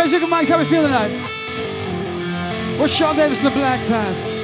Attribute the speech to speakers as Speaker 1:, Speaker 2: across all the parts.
Speaker 1: Crazy Mike's, how we feeling tonight? What's Shaw Davis and the Black Ties?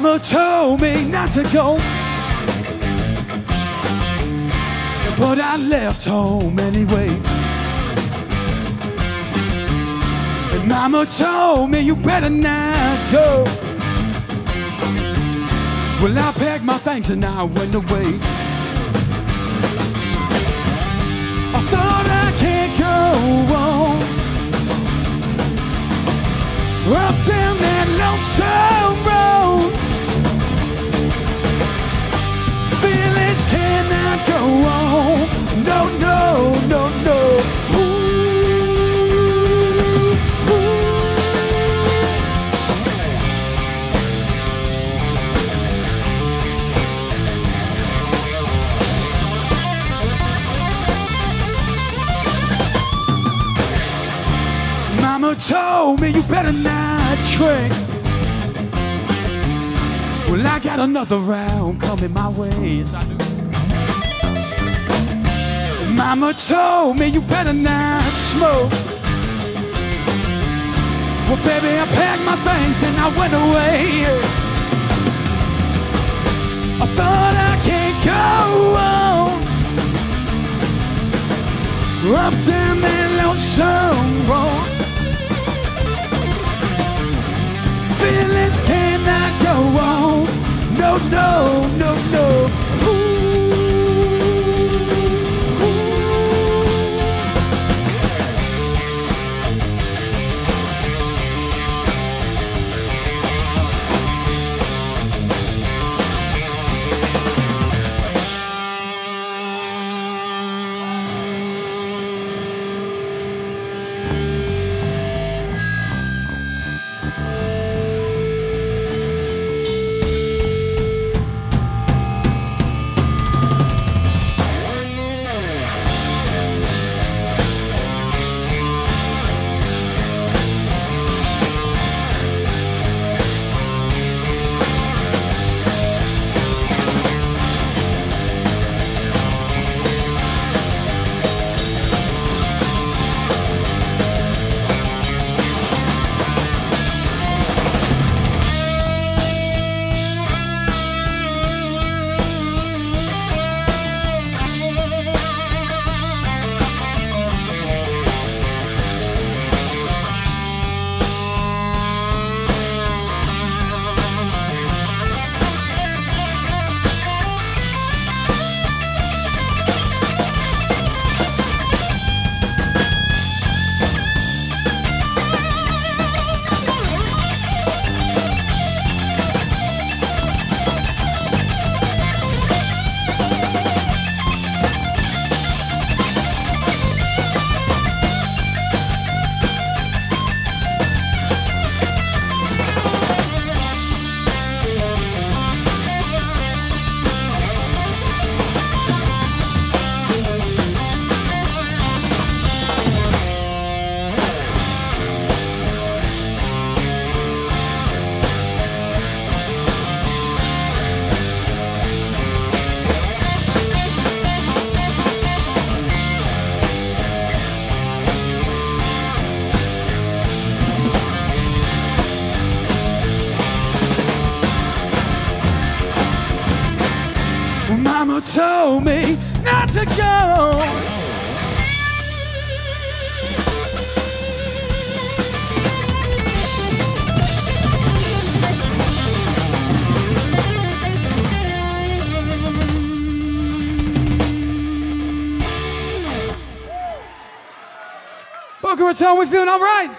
Speaker 1: Mama told me not to go. But I left home anyway. And Mama told me you better not go. Well, I packed my things and I went away. I thought I can't go on up down that lonesome road. no, no, Mama told me you better not drink. Well, I got another round coming my way. Yes, I do. Mama told me you better not smoke. Well, baby, I packed my things and I went away. I thought I can't go on. I'm damn that lonesome road. Feelings cannot go on. No, no, no, no. Feeling all right?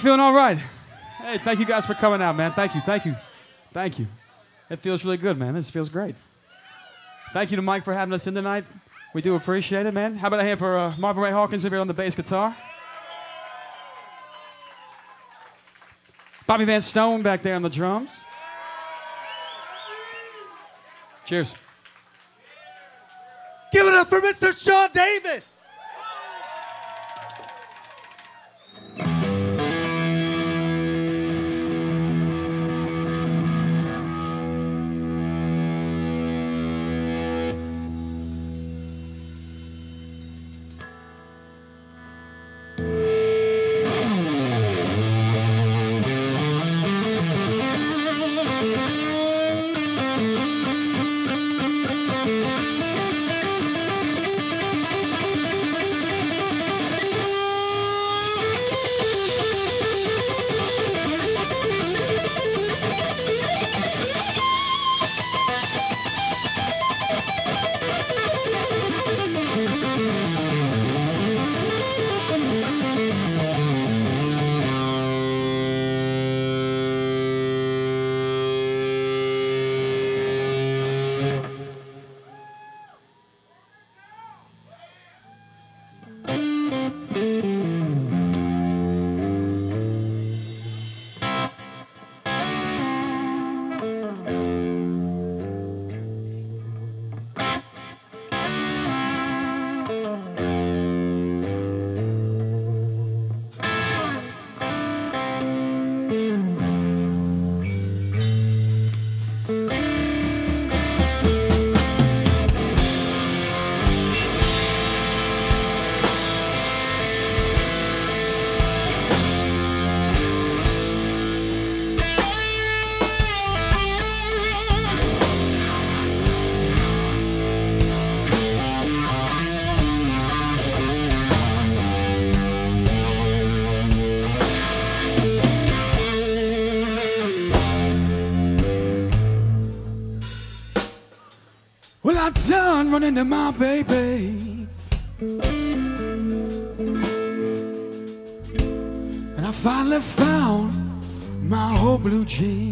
Speaker 1: Feeling all right? Hey, thank you guys for coming out, man. Thank you, thank you, thank you. It feels really good, man. This feels great. Thank you to Mike for having us in tonight. We do appreciate it, man. How about a hand for uh, Marvin Ray Hawkins over here on the bass guitar? Bobby Van Stone back there on the drums. Cheers.
Speaker 2: Give it up for Mr. Shaw Davis.
Speaker 1: Running to my baby. And I finally found my old blue jean.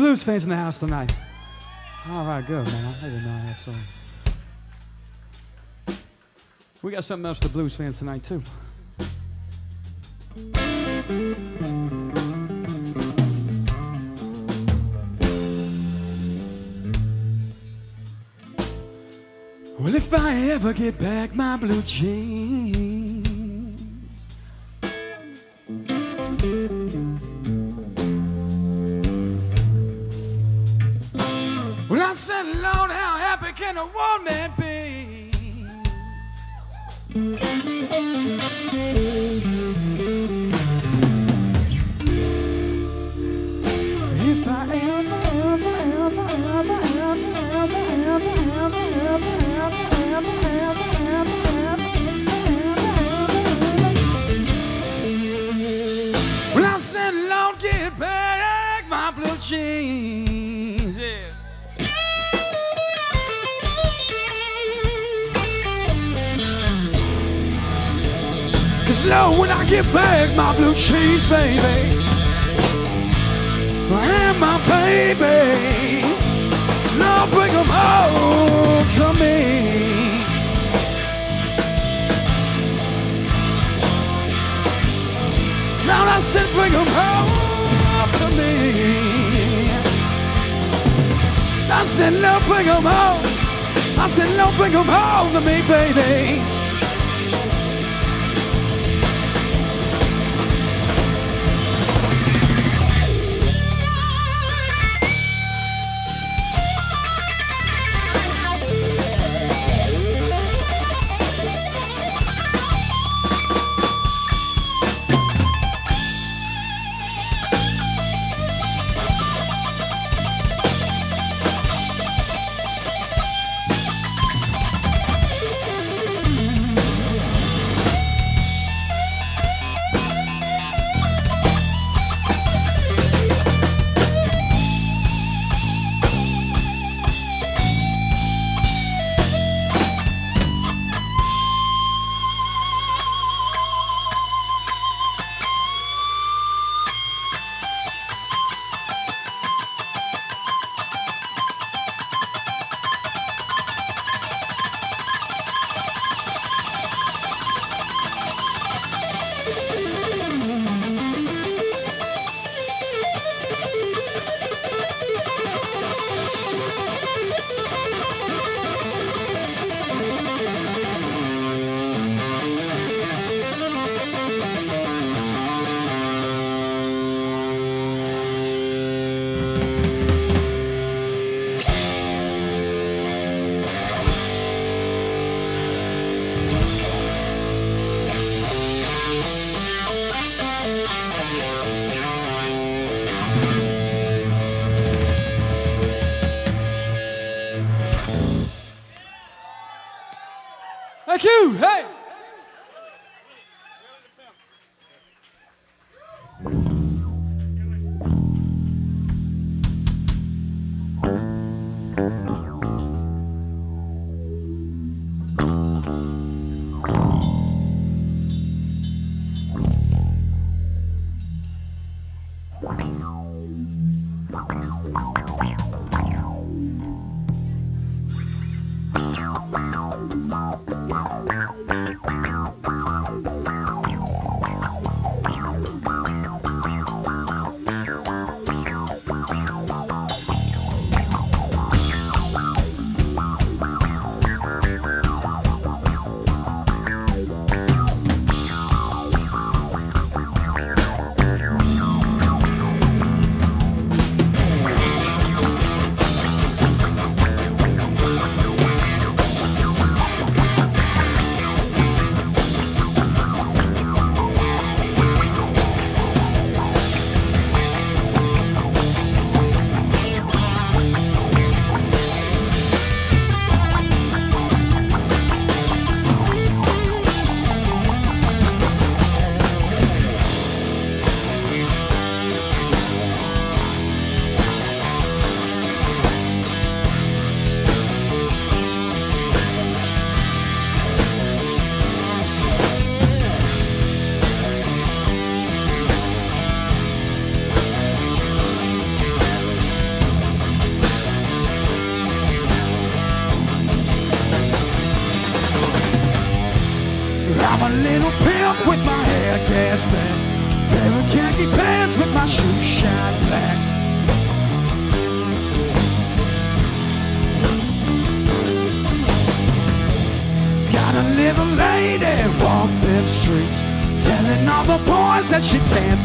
Speaker 1: Blues fans in the house tonight? All right, good, man. I didn't know I had some. We got something else for the blues fans tonight, too. Well, if I ever get back my blue jeans. Said, Lord, bring them home. I said, Lord, bring them home to me, baby. Boys that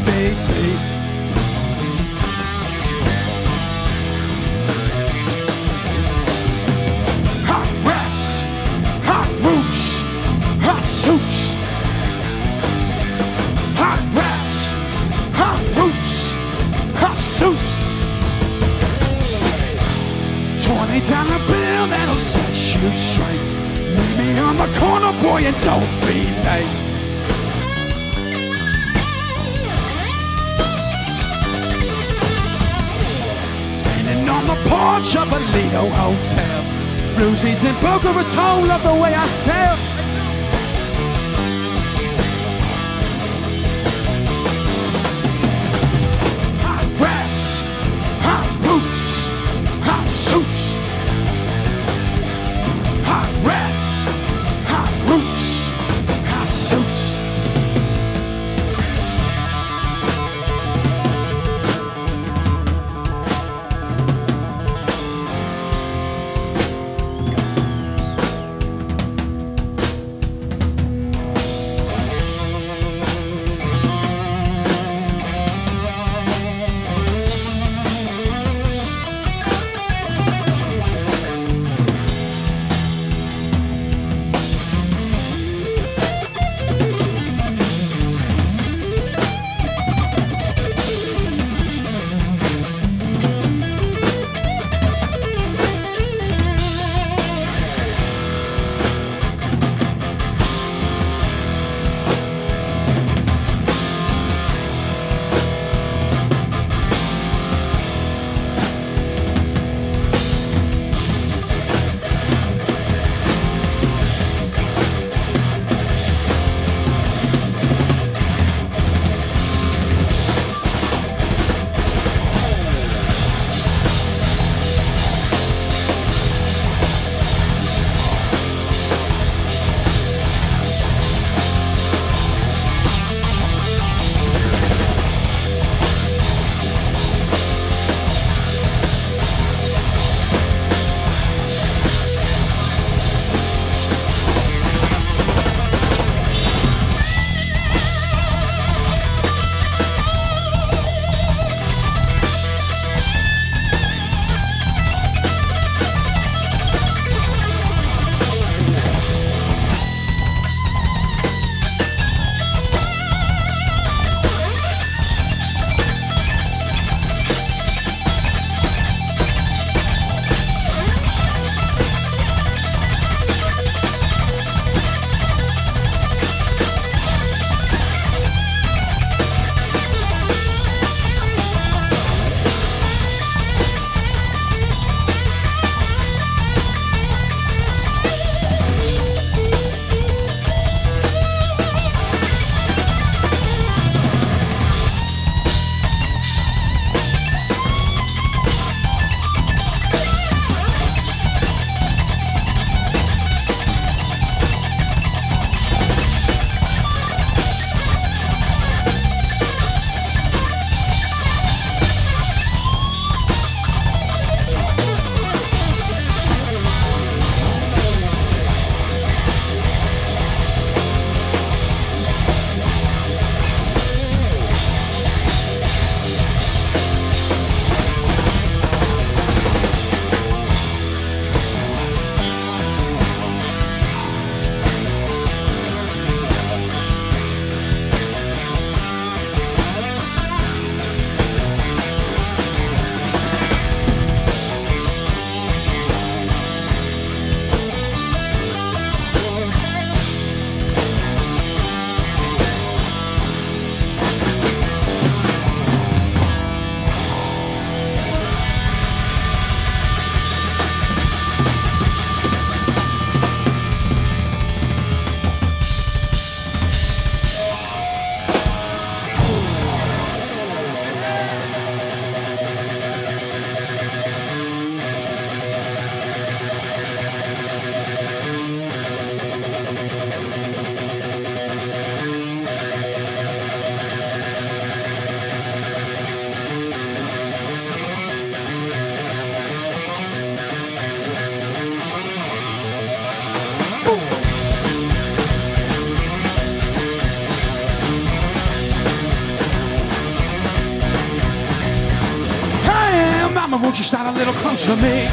Speaker 1: little closer to me?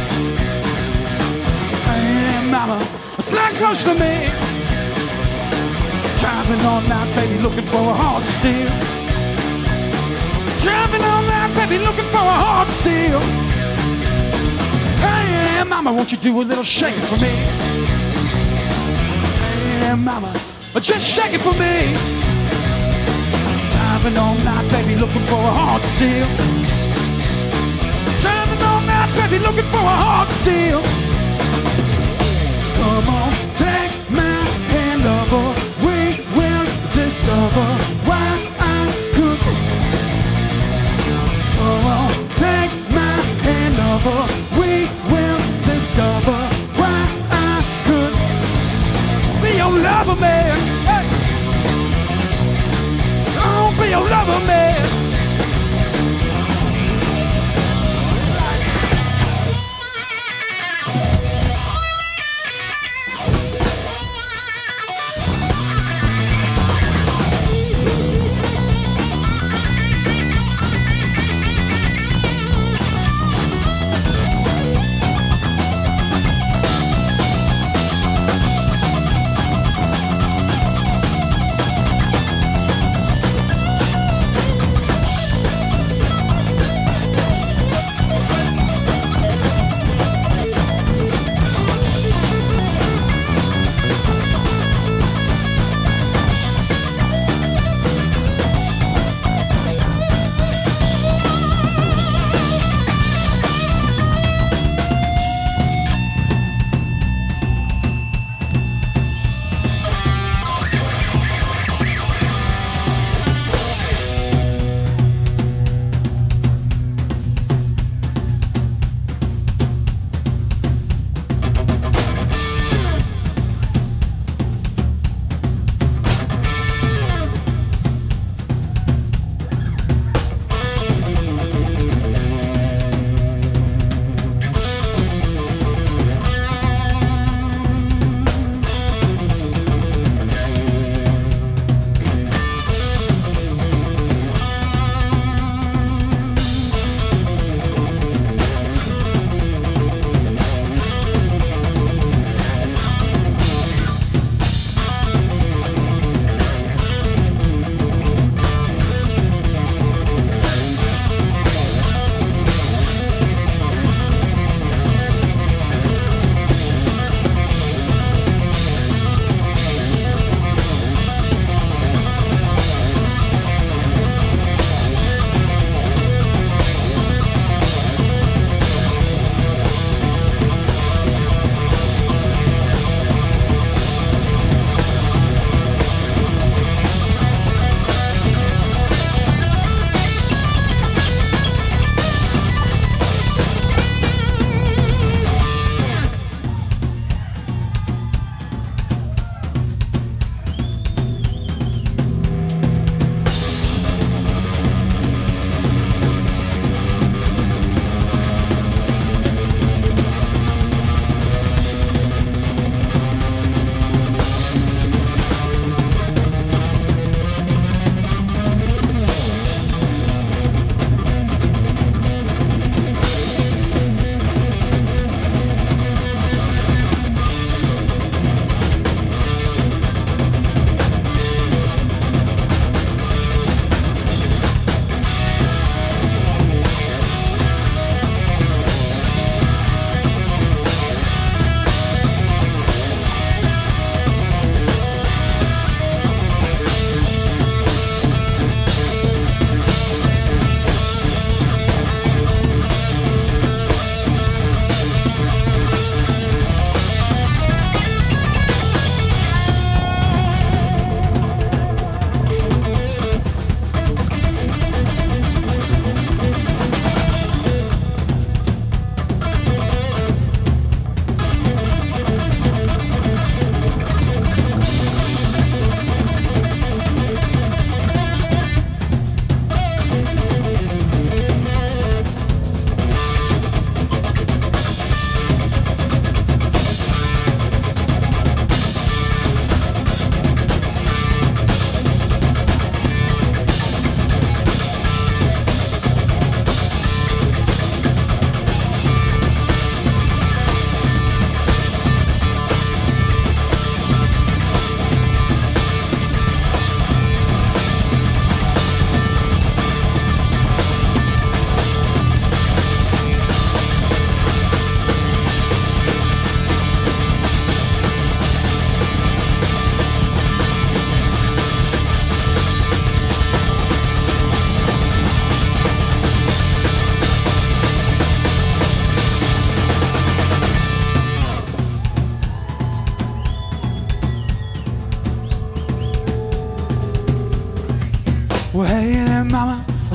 Speaker 1: Hey, mama, slide close to me. Driving all night, baby, looking for a heart to steal. Driving all night, baby, looking for a heart to steal. Hey, mama, won't you do a little shaking for me? Hey, mama, just shake it for me. Driving all night, baby, looking for a heart to steal. Baby, looking for a heart steal. Come on, take my hand, lover. We will discover why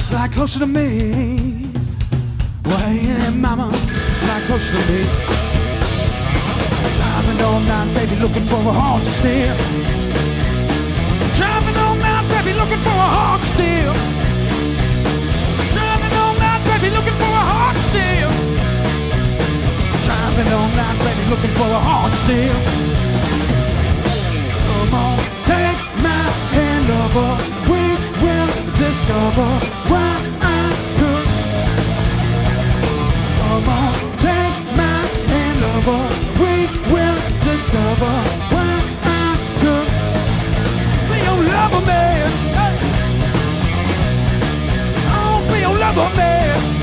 Speaker 1: slide closer to me. Well, there, mama, slide closer to me. Driving all night, baby, looking for a heart to steal. Driving all night, baby, looking for a heart to steal. Driving all night, baby, looking for a heart to steal. Driving all night, baby, looking for a heart to steal. Come on, take my hand, lover. Discover why I could. Come on, take my hand, lover. We will discover why I could. Be your lover, man. Hey. Oh, be your lover, man.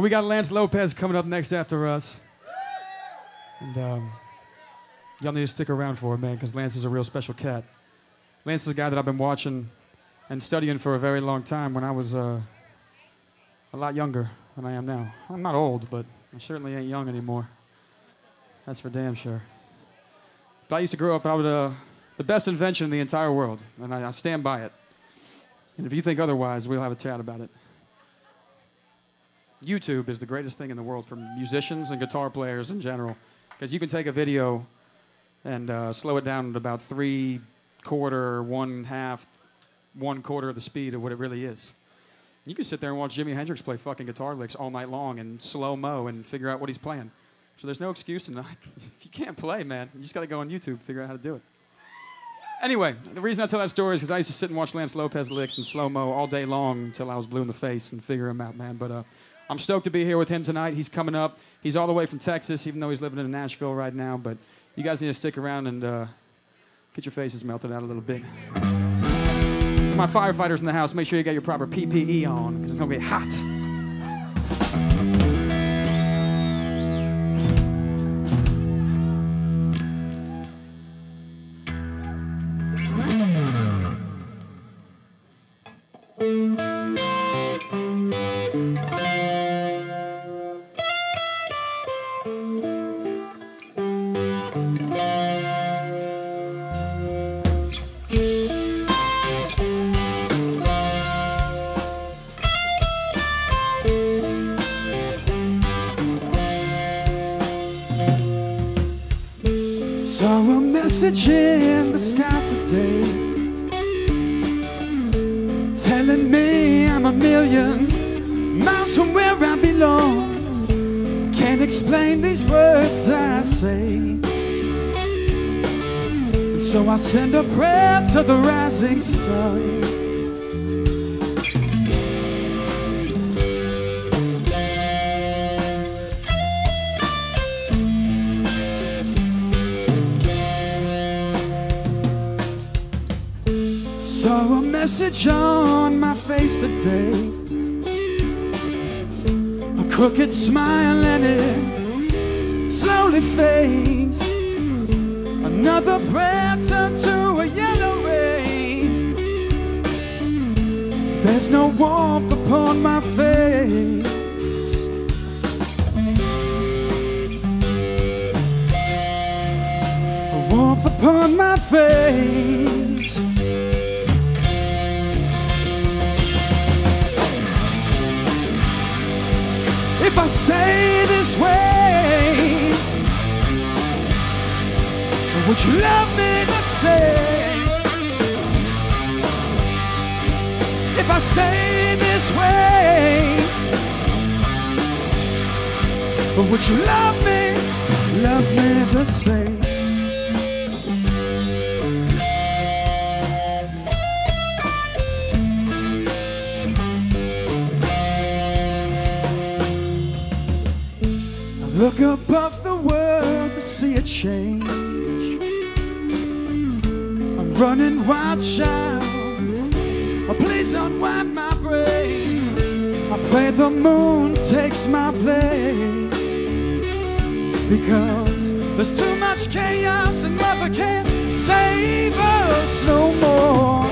Speaker 1: Well, we got Lance Lopez coming up next after us. And um, y'all need to stick around for it, man, because Lance is a real special cat. Lance is a guy that I've been watching and studying for a very long time when I was uh, a lot younger than I am now. I'm not old, but I certainly ain't young anymore. That's for damn sure. But I used to grow up, I was uh, the best invention in the entire world, and I, I stand by it. And if you think otherwise, we'll have a chat about it. YouTube is the greatest thing in the world for musicians and guitar players in general, because you can take a video and uh, slow it down at about three quarter, one half, one quarter of the speed of what it really is. You can sit there and watch Jimi Hendrix play fucking guitar licks all night long in slow mo and figure out what he's playing. So there's no excuse tonight. if you can't play, man, you just got to go on YouTube, figure out how to do it. Anyway, the reason I tell that story is because I used to sit and watch Lance Lopez licks in slow mo all day long until I was blue in the face and figure him out, man. But uh, I'm stoked to be here with him tonight. He's coming up. He's all the way from Texas, even though he's living in Nashville right now. But you guys need to stick around and uh, get your faces melted out a little bit. To my firefighters in the house, make sure you get your proper PPE on because it's gonna be hot. Crooked smile and it slowly fades. Another breath turned to a yellow rain. There's no warmth upon my face. Warmth upon my face. If I stay this way? Would you love me the same? If I stay this way, would you love me, love me the same? Look above the world to see a change. I'm running wild child. Oh, please unwind my brain. I pray the moon takes my place. Because there's too much chaos and never can't save us no more.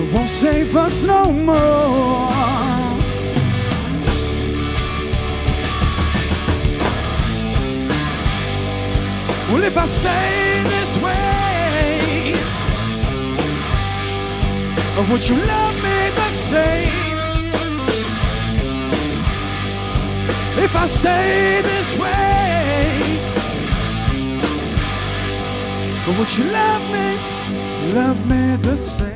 Speaker 1: It won't save us no more. Well, if I stay this way, would you love me the same? If I stay this way, would you love me, love me the same?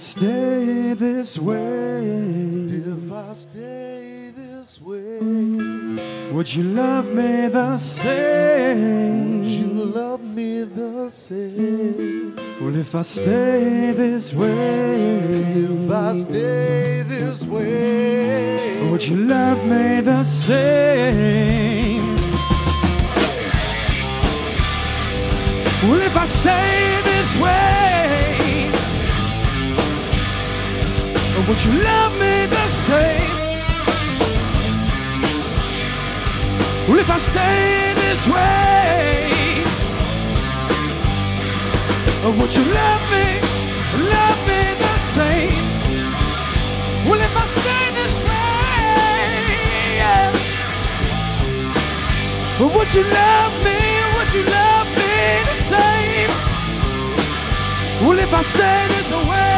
Speaker 1: Stay this way,
Speaker 2: If I stay this way,
Speaker 1: would you love me the same?
Speaker 2: you love me the same.
Speaker 1: Well, if I stay this way,
Speaker 2: If I stay this way,
Speaker 1: would you love me the same? Well, if I stay this way, would you love me the same? Well, if I stay this way, oh, would you love me, love me the same? Well, if I stay this way, oh, yeah. would you love me, would you love me the same? Well, if I stay this way,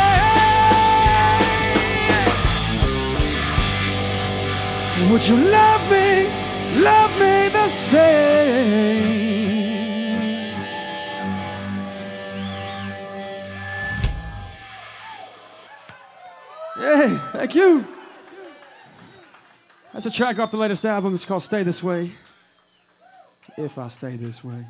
Speaker 1: would you love me, love me the same? Hey, thank you. That's a track off the latest album. It's called Stay This Way. If I stay this way.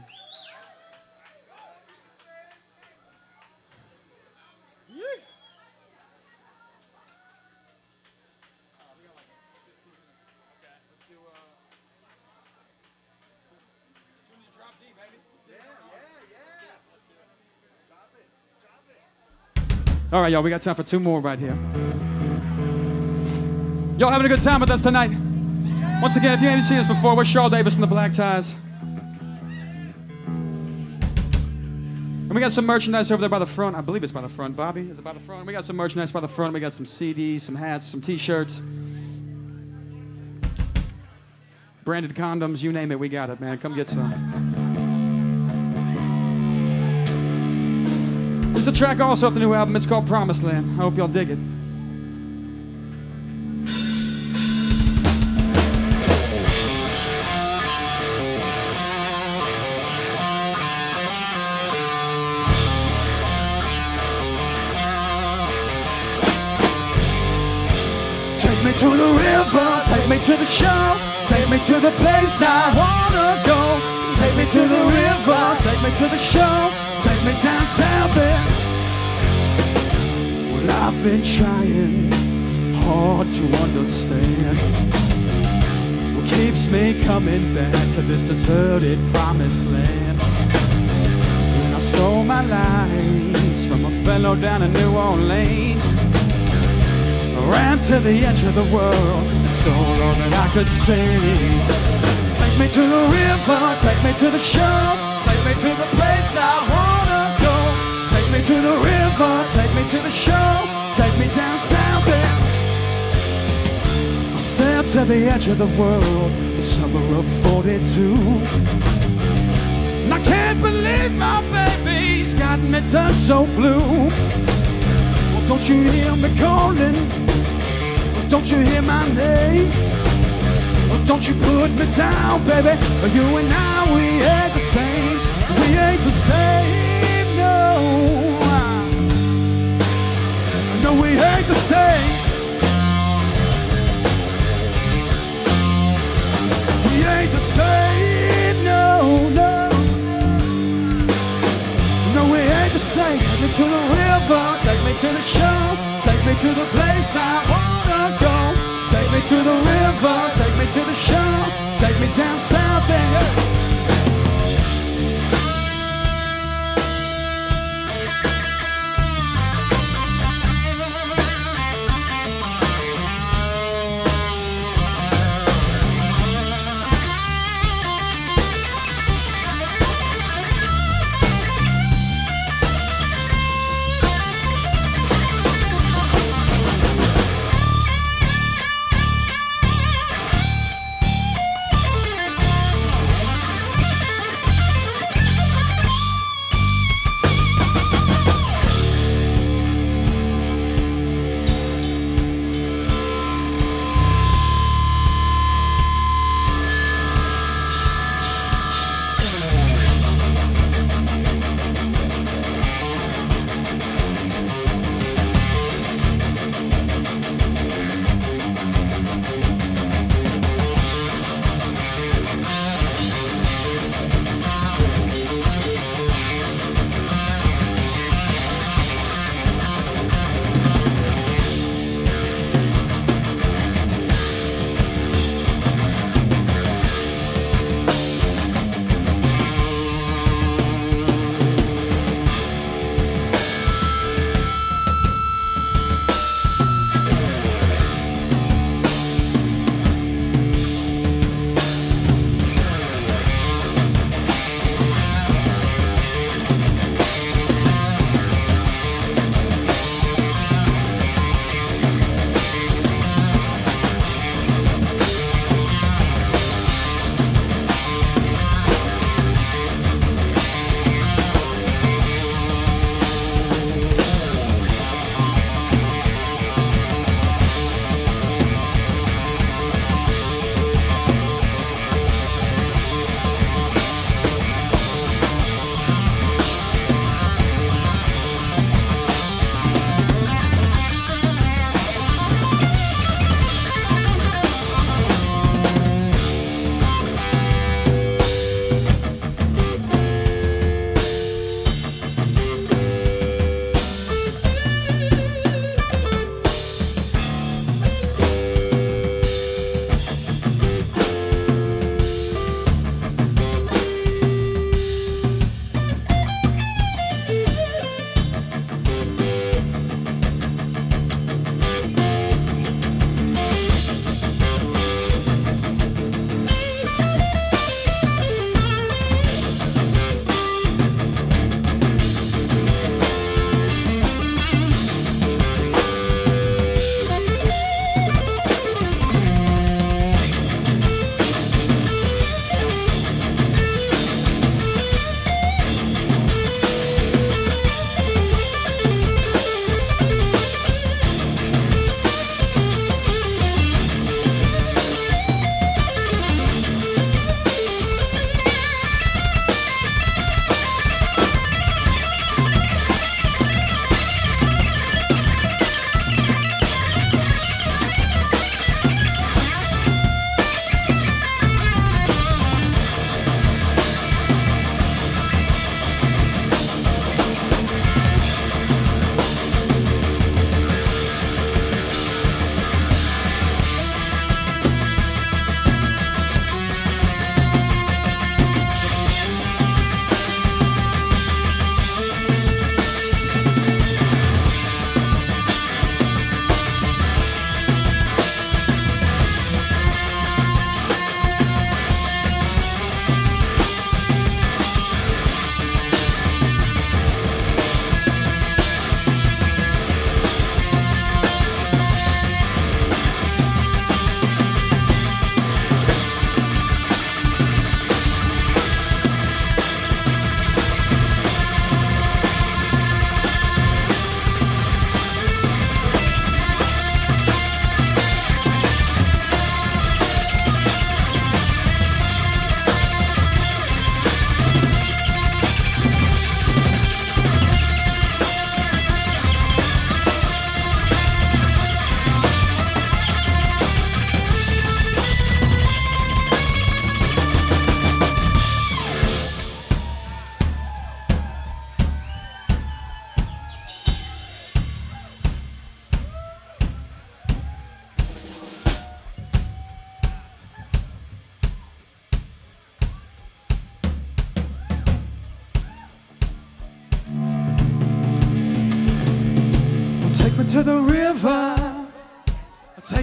Speaker 1: All right, y'all, we got time for two more right here. Y'all having a good time with us tonight?
Speaker 3: Once again, if you haven't seen us before, we're Shaw Davis and the Black Ties. And we got some merchandise over there by the front. I believe it's by the front. Bobby, is it by the front? We got some merchandise by the front. We got some CDs, some hats, some T-shirts, branded condoms. You name it, we got it, man. Come get some. Is a track also off the new album. It's called Promised Land. I hope y'all dig it.
Speaker 1: Take me to the river, take me to the shore, take me to the place I wanna go. Take me to the river, take me to the shore, take me down south. Well, I've been trying hard to understand what keeps me coming back to this deserted promised land. When I stole my lines from a fellow down in New Orleans. Ran to the edge of the world and stole all that I could see. Take me to the river, take me to the shore, take me to the place I. Take to the river, take me to the shore, take me down south there. I sailed to the edge of the world, the summer of 42. And I can't believe my baby's got me turned so blue. Well, don't you hear me calling? Don't you hear my name? Oh, don't you put me down, baby? You and I, we ain't the same. We ain't the same, no. We ain't the same. We ain't the same, no, no. No, we ain't the same. Take me to the river, take me to the shore, take me to the place I wanna go. Take me to the river, take me to the shore, take me down south and yeah.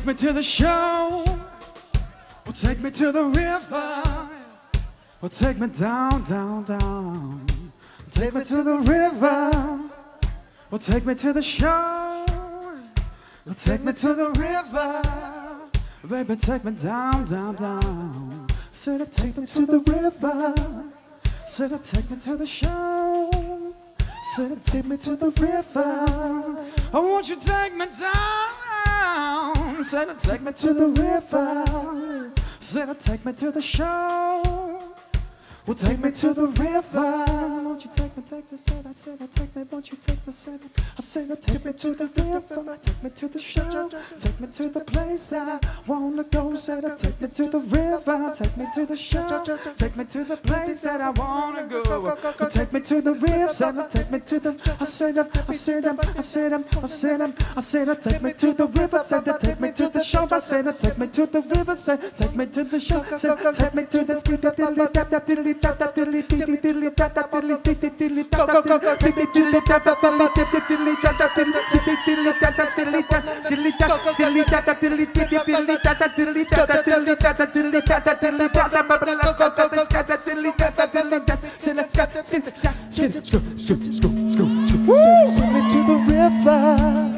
Speaker 1: Me to the show. Well, take me to the river. Well, take me down, down, down. Take me to the river. Well, take me to the show. Well, take me to the river. Baby, take me down, down, down. Said, take me to the river. Said, take me to the show. Said, take me to the river. I want you take me down. Said, take me to the river. Said, take me to the show. Well, take me to the river. Won't you take me, take me, said I said I take me, won't you take me, said I, I said I take me to the river, take me to the show, take me to the place I wanna go, said I take me to the river, take me to the show, take me to the place that I wanna go, take me to the river, said I take me to the, I said I, I said I, I said I, I said I, I said I take me to the river, said I take me to the show, I said I take me to the river, said take me to the show, said take me to the skitty diddly da da diddly da da diddly diddly diddly da da diddly take me to the river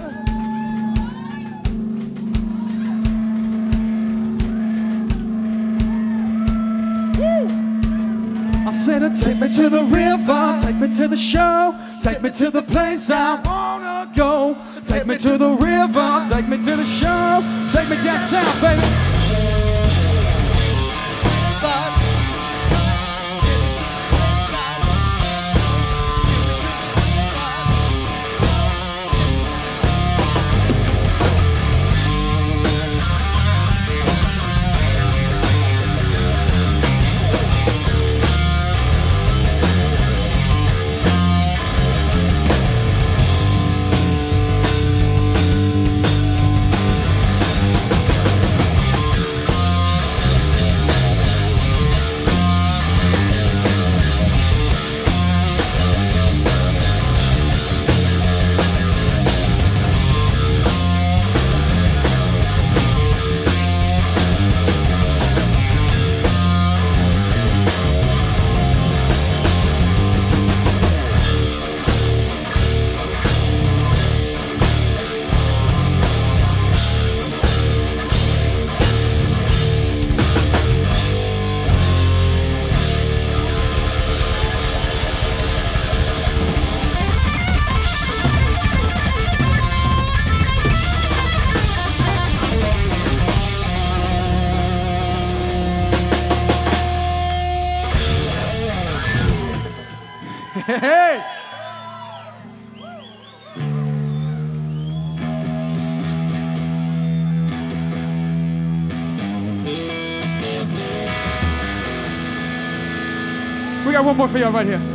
Speaker 1: I said, take me to the river, take me to the show, take me to the place I wanna go. Take me to the river, take me to the show, take me down south, baby. More for y'all right here.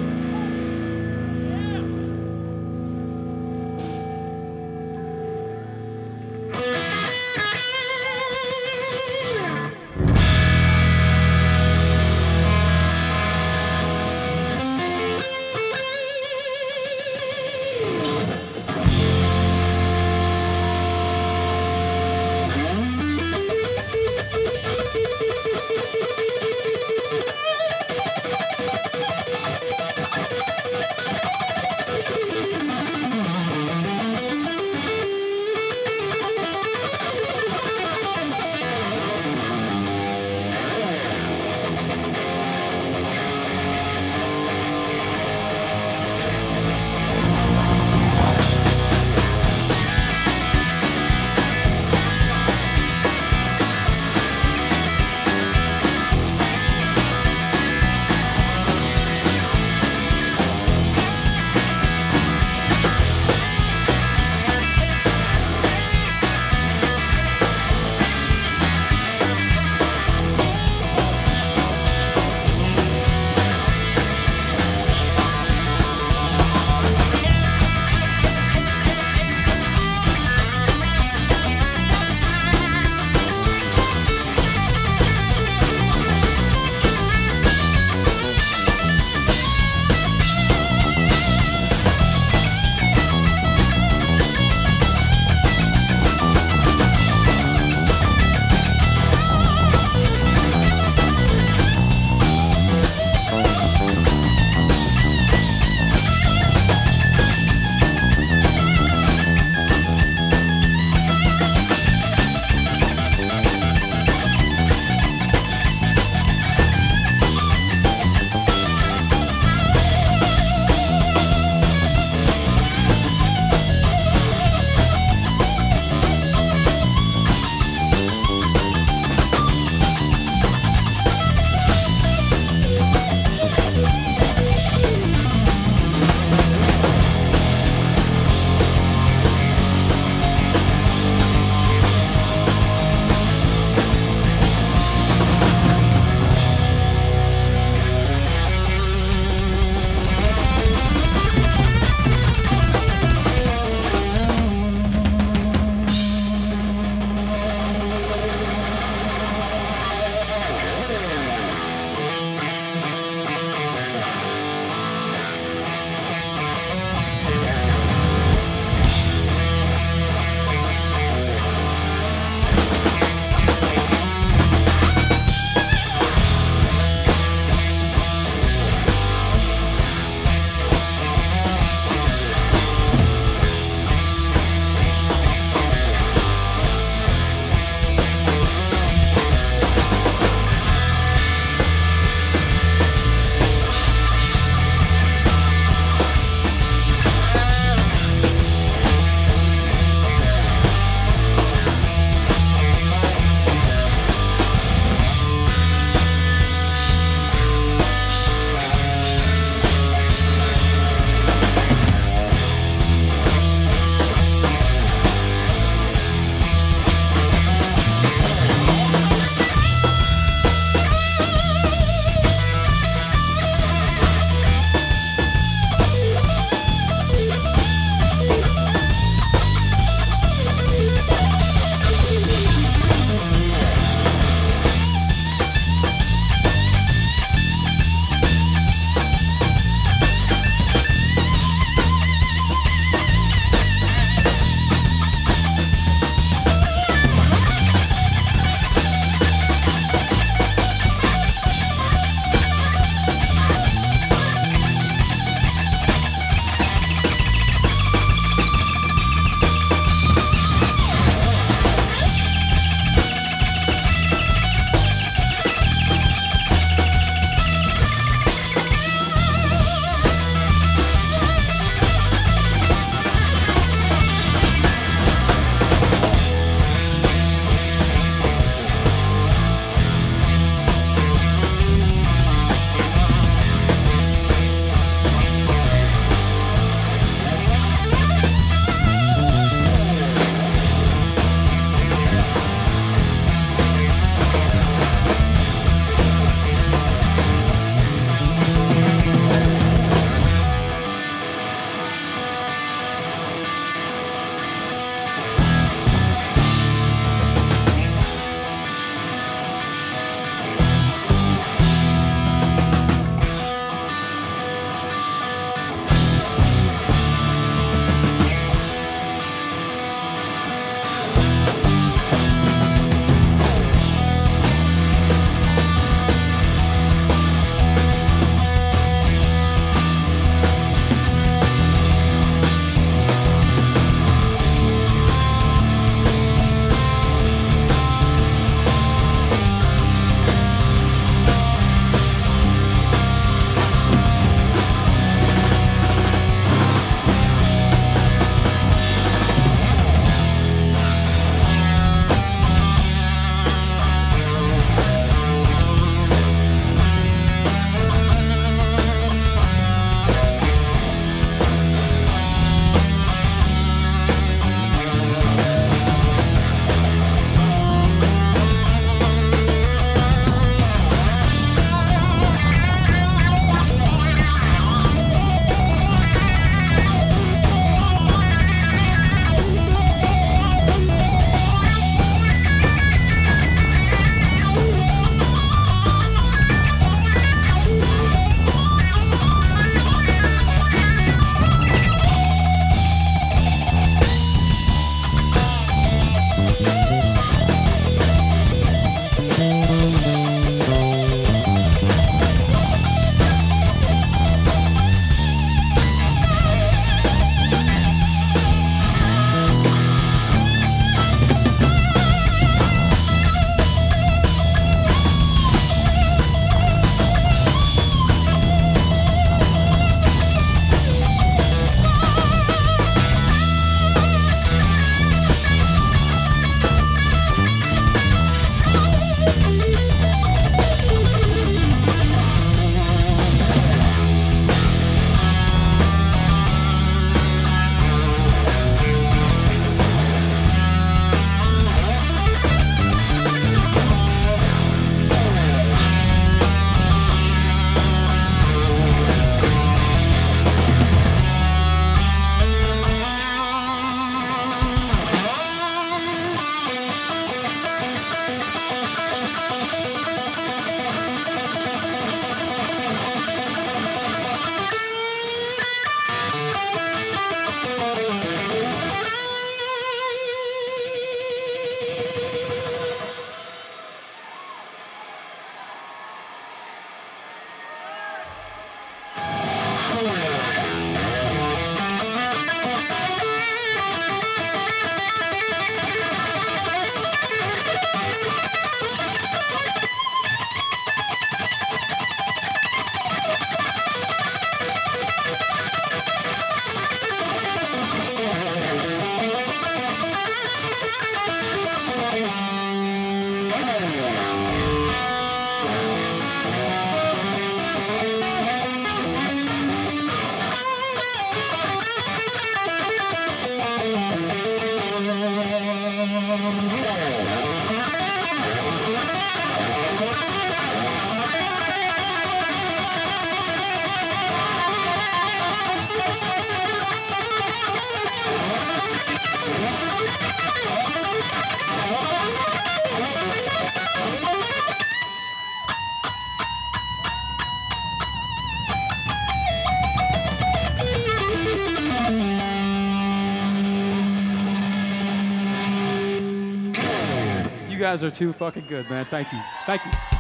Speaker 1: Guys are too fucking good, man. Thank you. Thank you.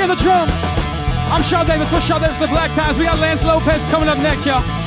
Speaker 1: On the drums. I'm Shaw Davis. We're Shaw Davis the Black Ties. We got Lance Lopez coming up next, y'all.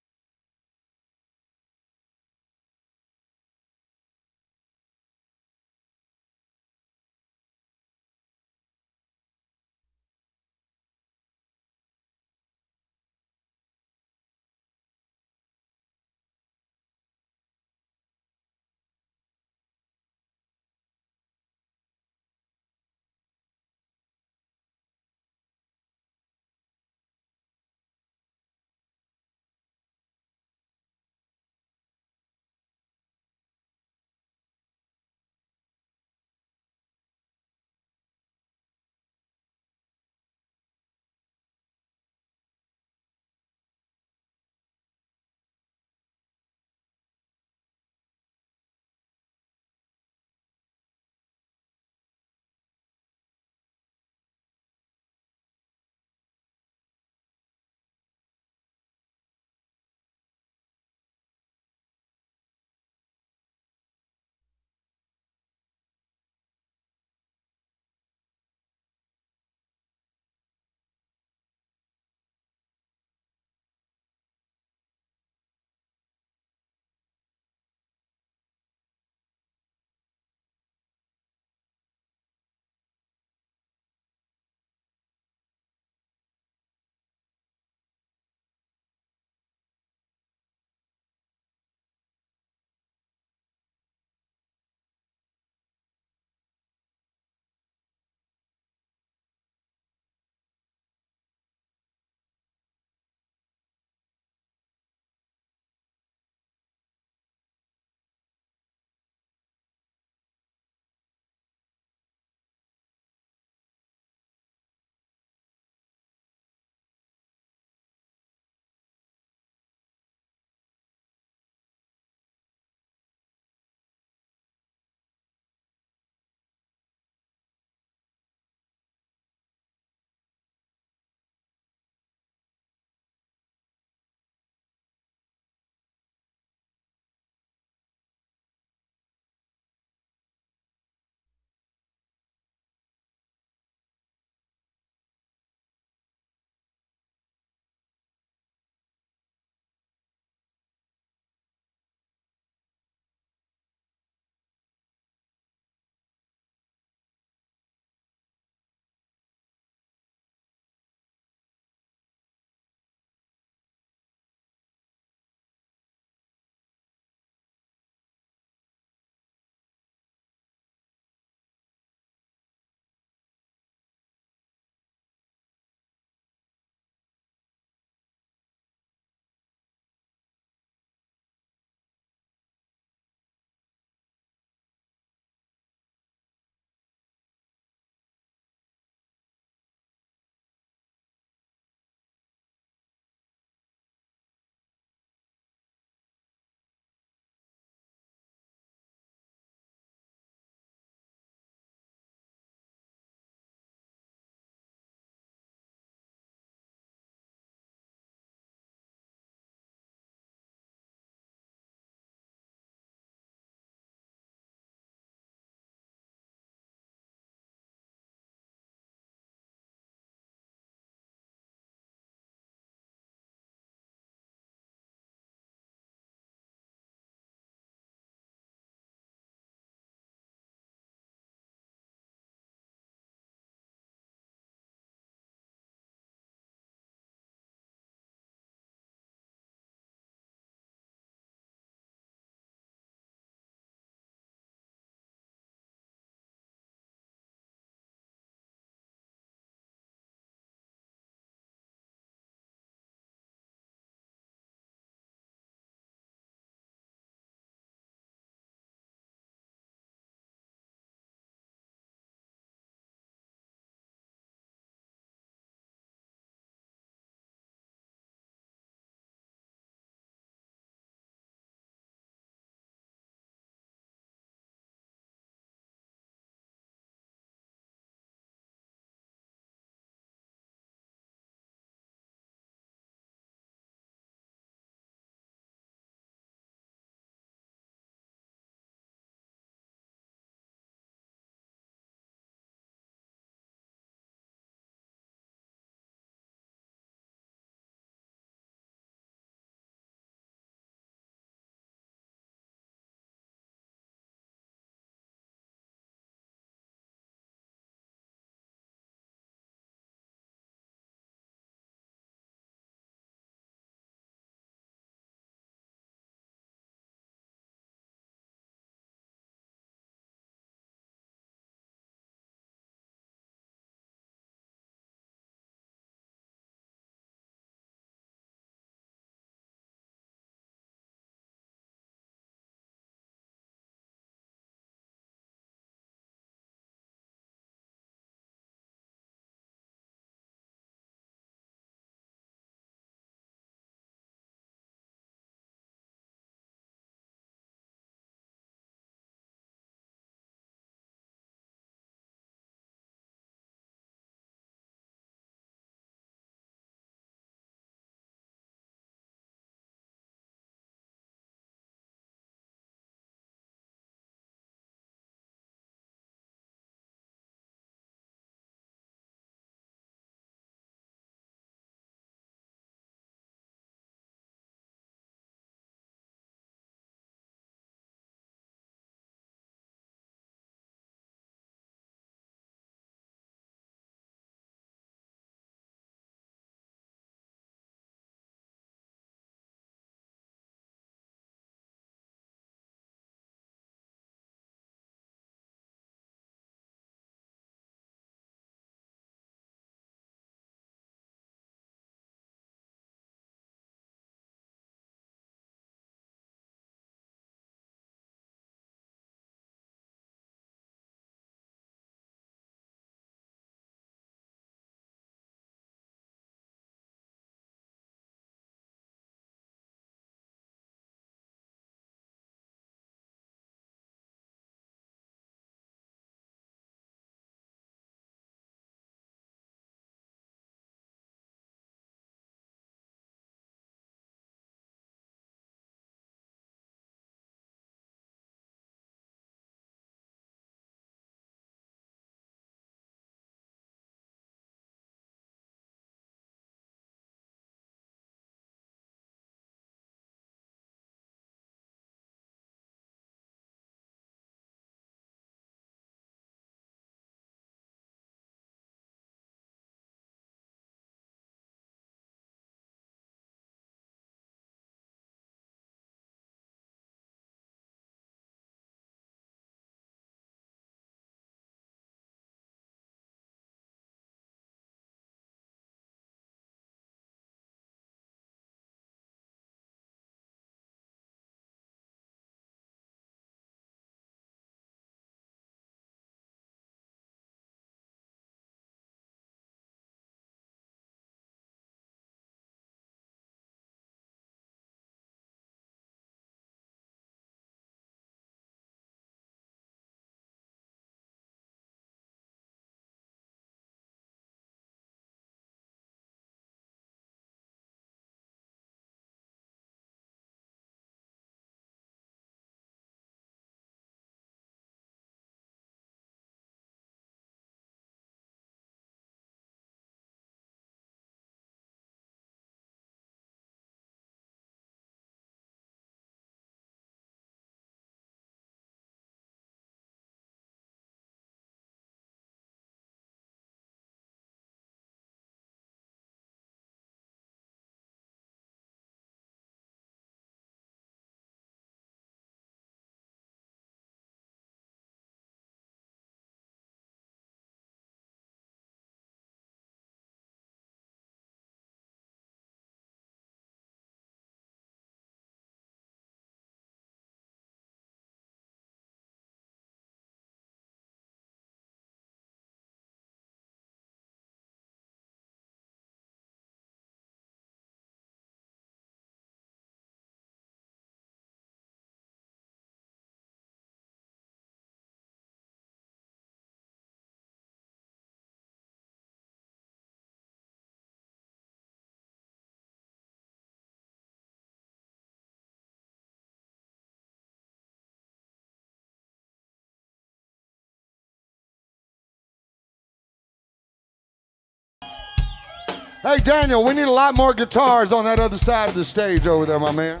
Speaker 4: Hey, Daniel, we need a lot more guitars on that other side of the stage over there, my man.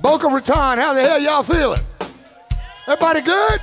Speaker 4: Boca Raton, how the hell y'all feeling? Everybody good?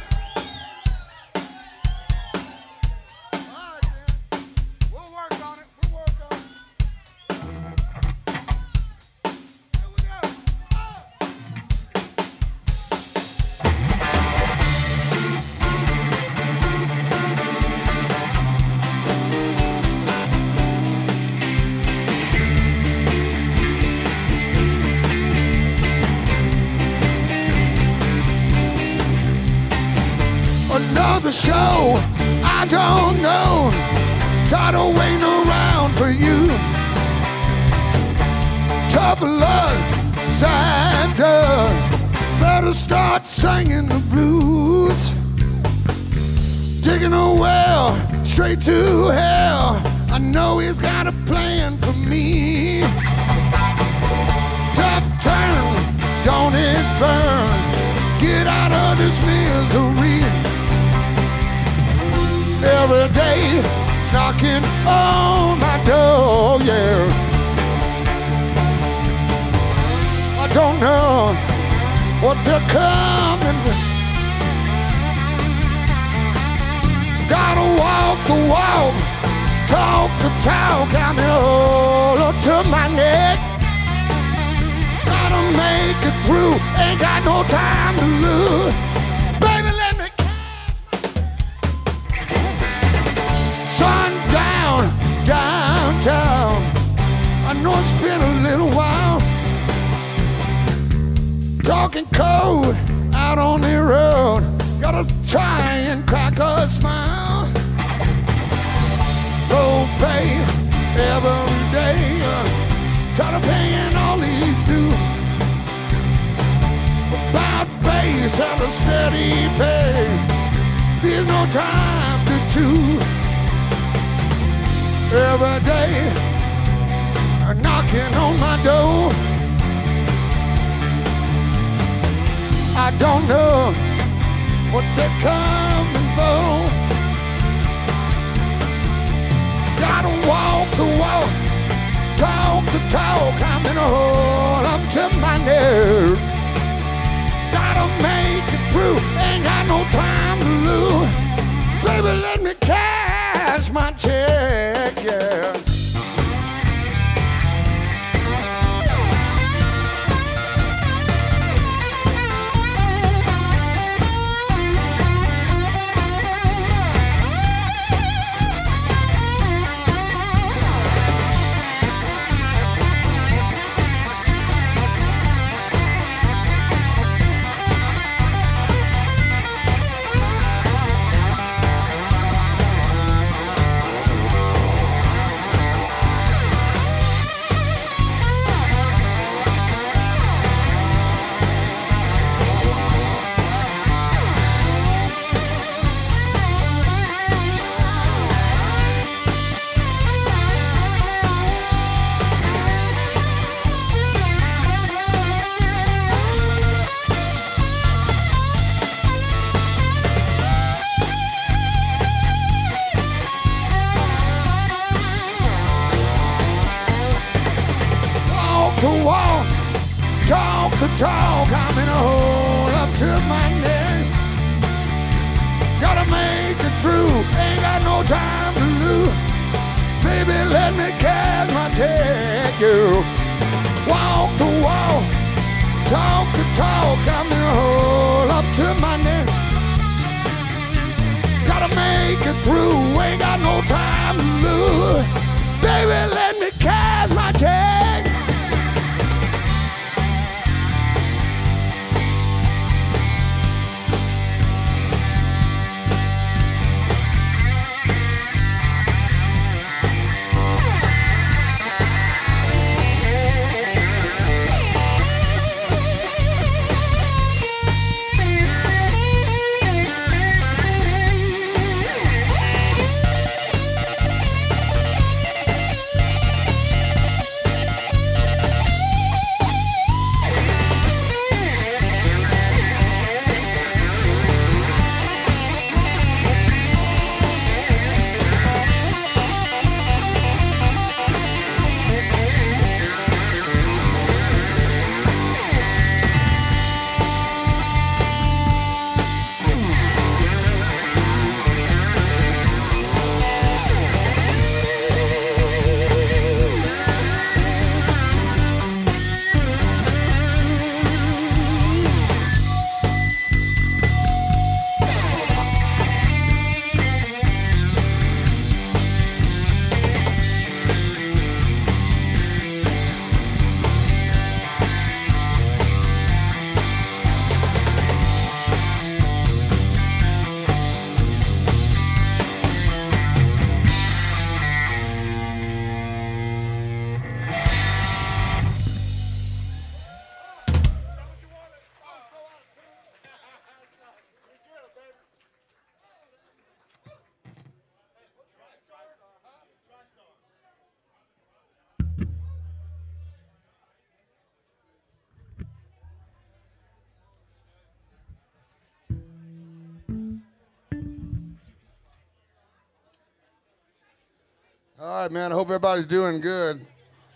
Speaker 4: Right, man. I hope everybody's doing good.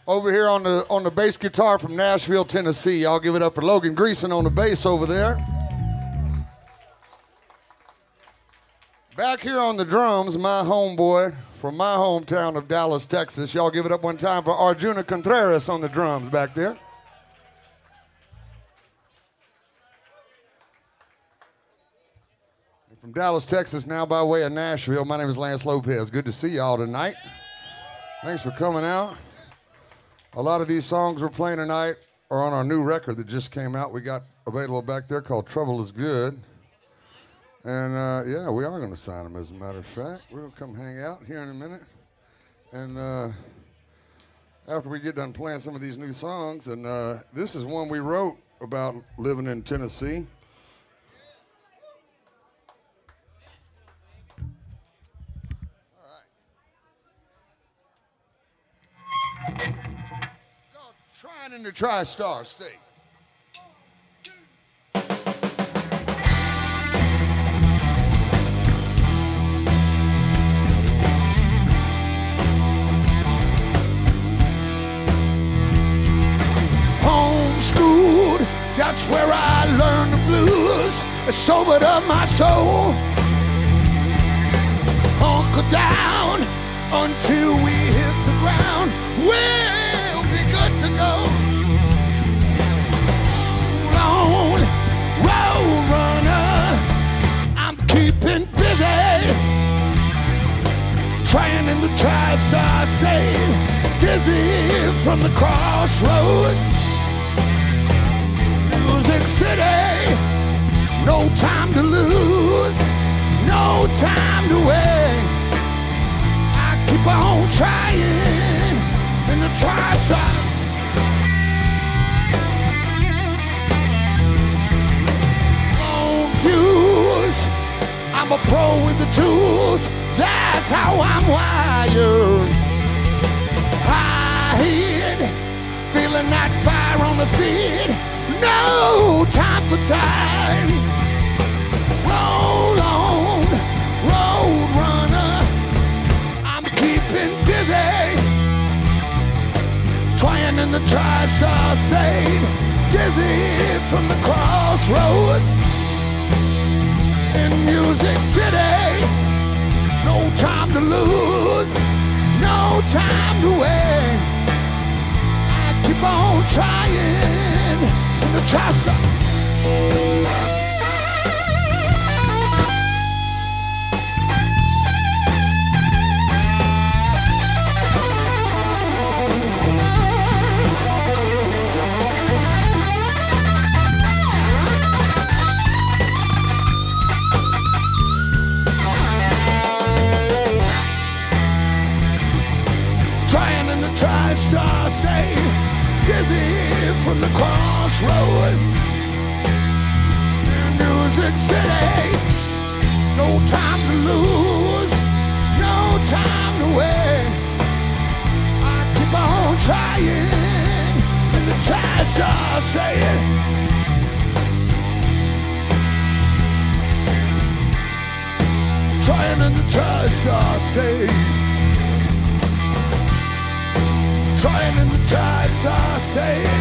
Speaker 4: Over here on the on the bass guitar from Nashville, Tennessee. Y'all give it up for Logan Greason on the bass over there. Back here on the drums, my homeboy from my hometown of Dallas, Texas. Y'all give it up one time for Arjuna Contreras on the drums back there. From Dallas, Texas, now by way of Nashville, my name is Lance Lopez. Good to see y'all tonight. Thanks for coming out. A lot of these songs we're playing tonight are on our new record that just came out. We got available back there called Trouble is Good. And uh, yeah, we are going to sign them as a matter of fact. We're going to come hang out here in a minute. And uh, after we get done playing some of these new songs, and uh, this is one we wrote about living in Tennessee. Trying in the TriStar State. Homeschooled, that's where I learned the blues. Sobered up my soul. Hunker down until we hit the ground. We'll be good to go. Roll, road runner, I'm keeping busy. Trying in the tri-star state, dizzy from the crossroads. Music City, no time to lose, no time to wait. Keep on trying in the tri-star. On fuse, I'm a pro with the tools. That's how I'm wired. High head, feeling that fire on the feet. No time for time. In the tri-star state. Dizzy from the crossroads. In Music City. No time to lose. No time to wait. I keep on trying in the tri-star. Tri-star state. Trying in the tri-star state. trying in the tri-star state.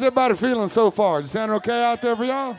Speaker 4: how's everybody feeling so far? Is it sound okay out there for y'all?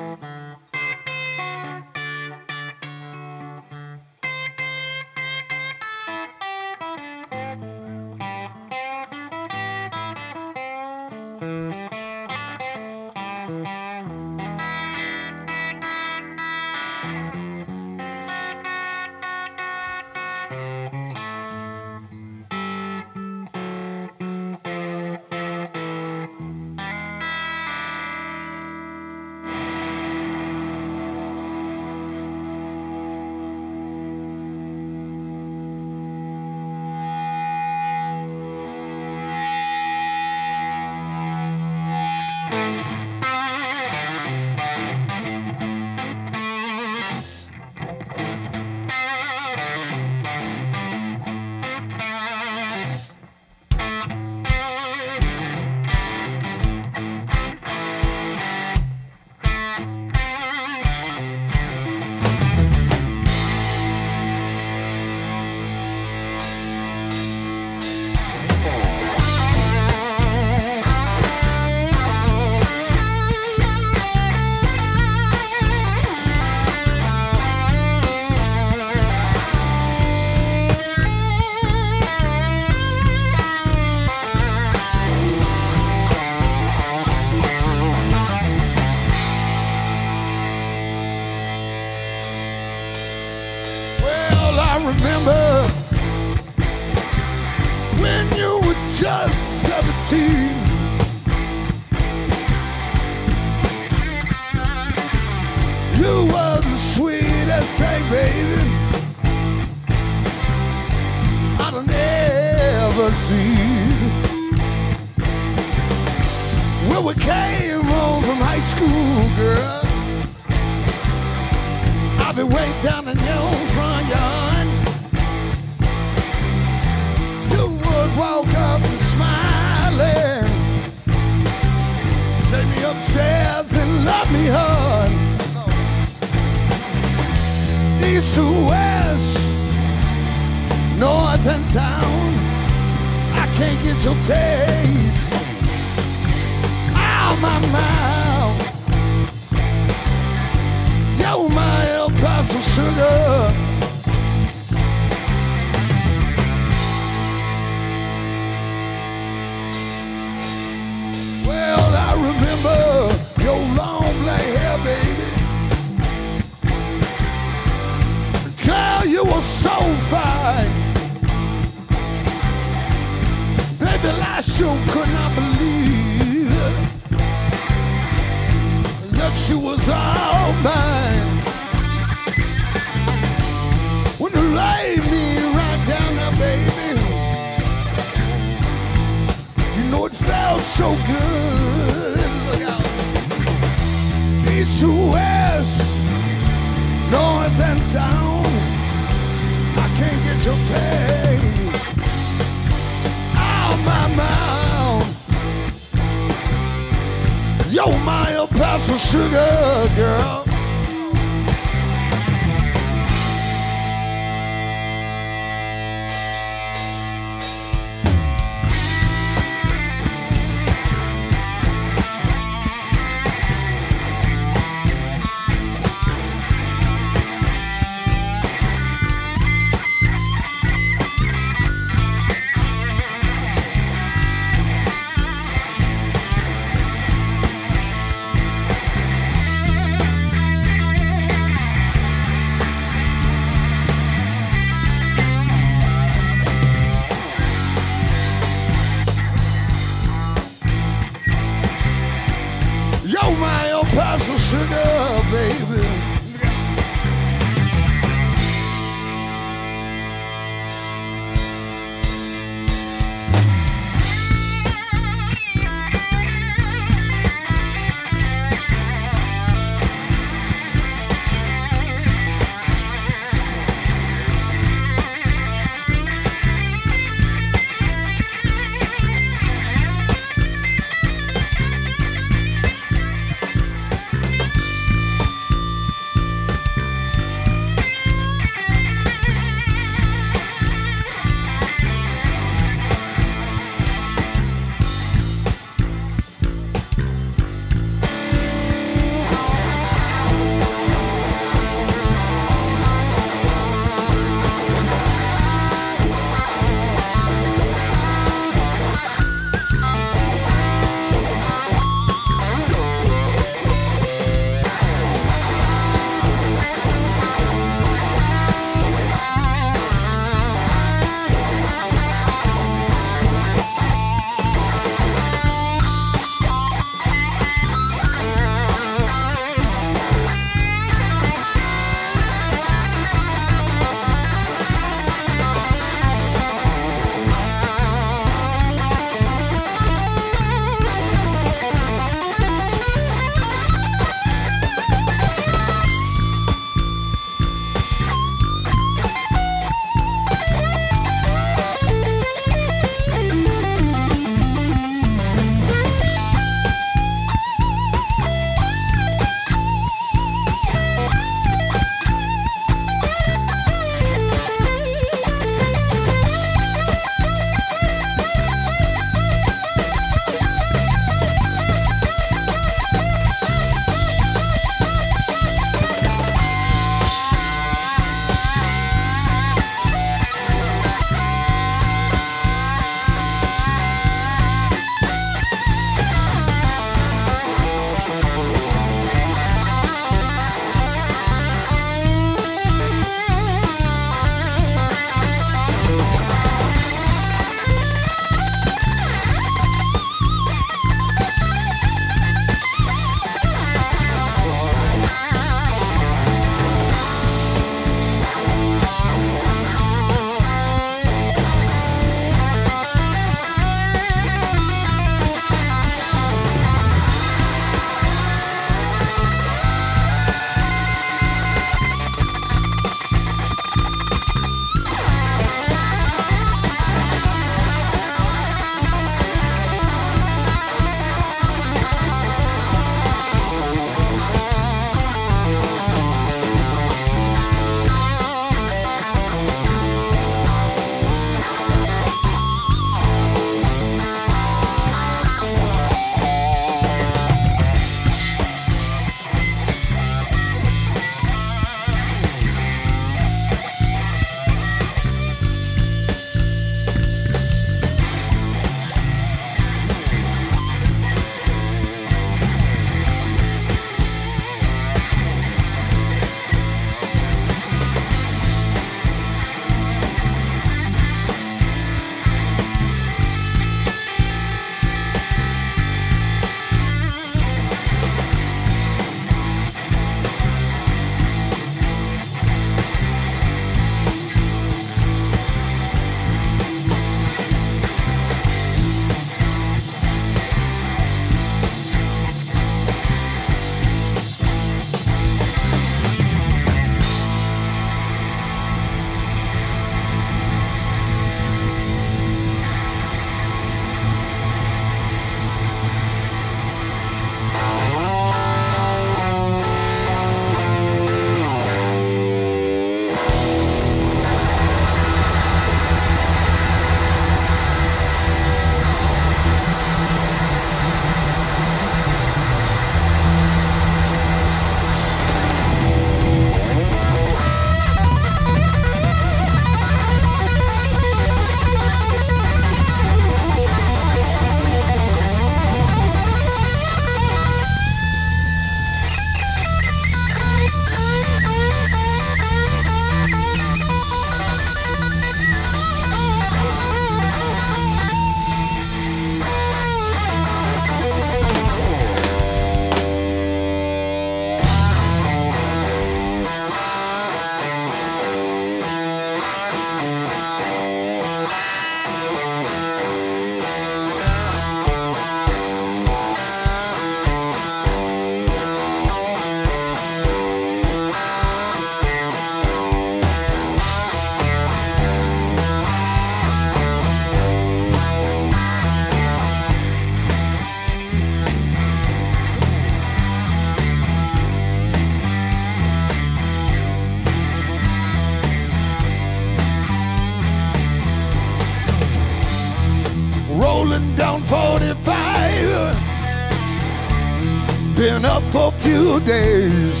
Speaker 4: For a few days.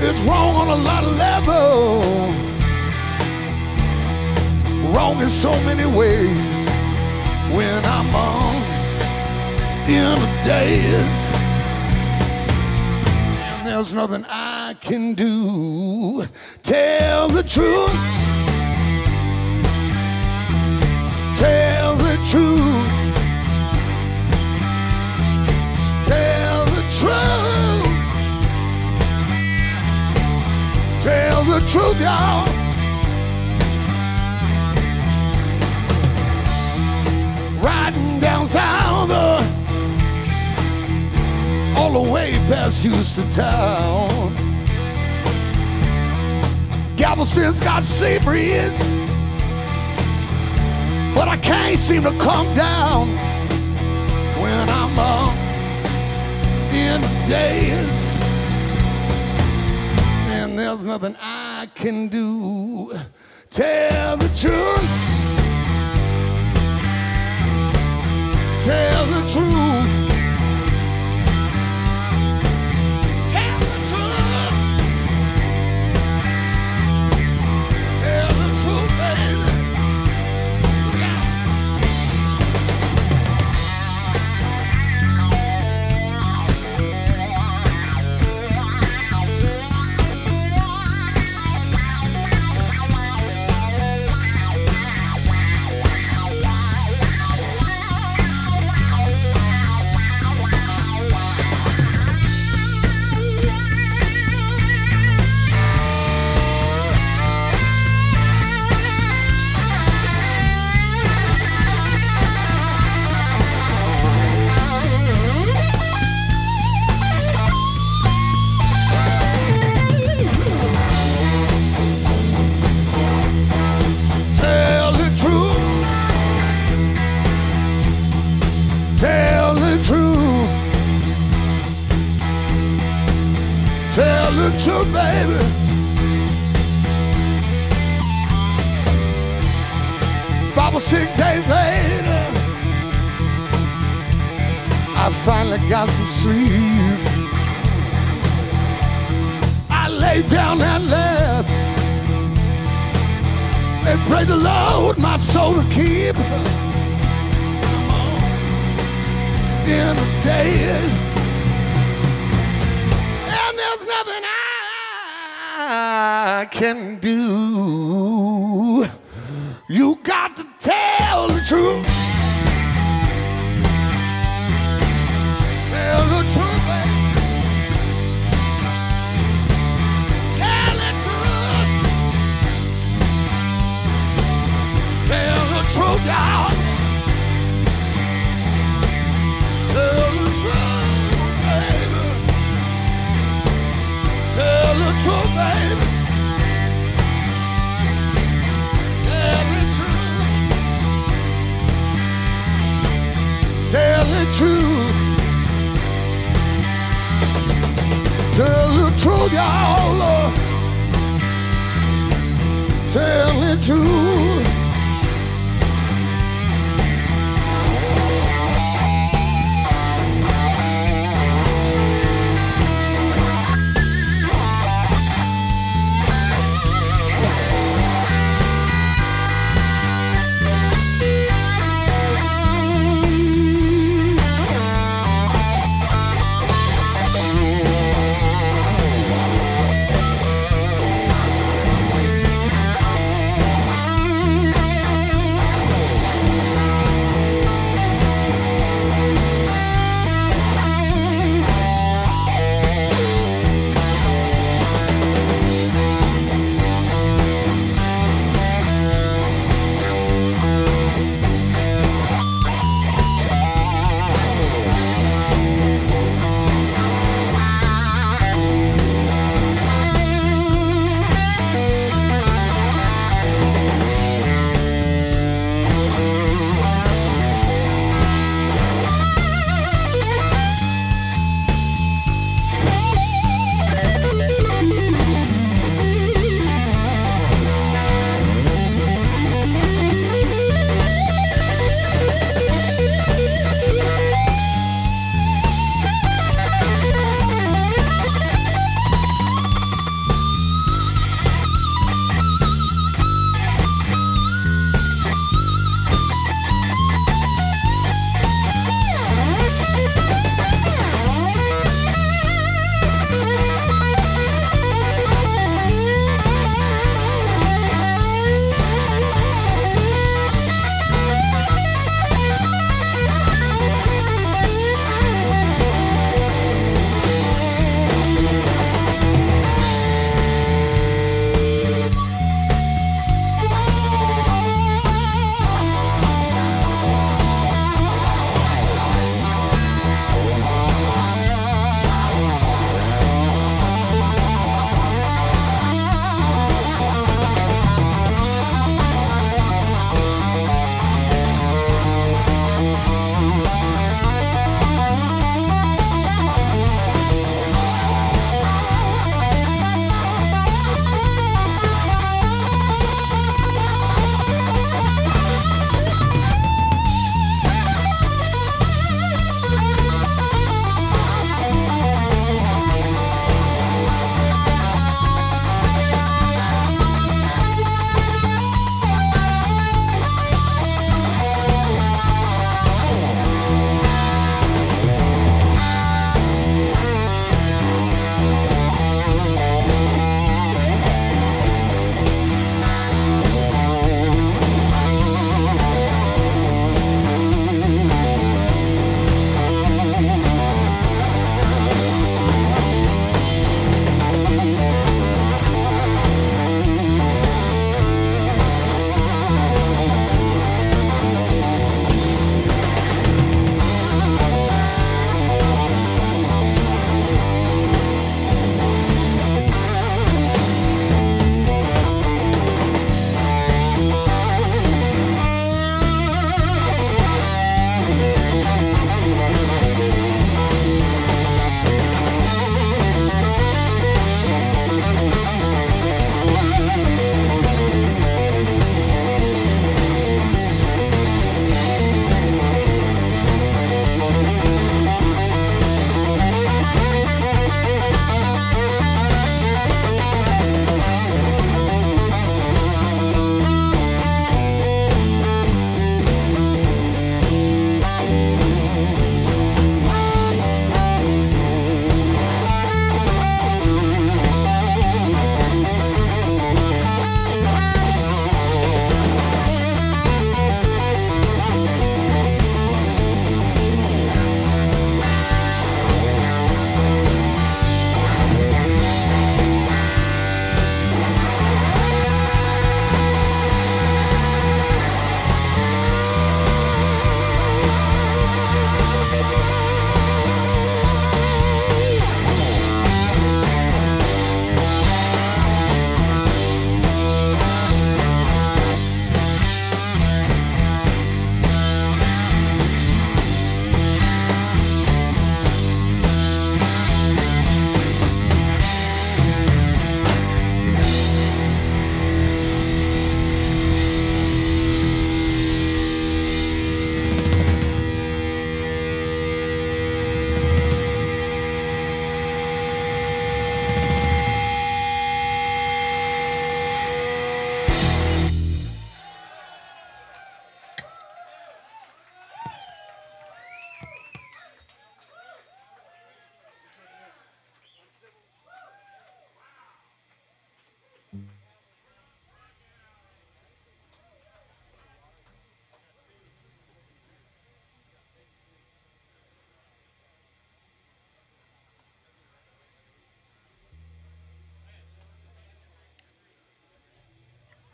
Speaker 4: It's wrong on a lot of levels. Wrong in so many ways. When I'm on in the days. And there's nothing I can do. Tell the truth. Tell the truth. Truth. Tell the truth, y'all. Riding down south, uh, all the way past Houston town. Galveston's got sea breeze, but I can't seem to come down when I'm up in days. And there's nothing I can do. Tell the truth. Tell the truth. I can do. You got to tell the truth. Truth, baby. Tell the truth. Tell the truth. Tell y'all. Tell the truth.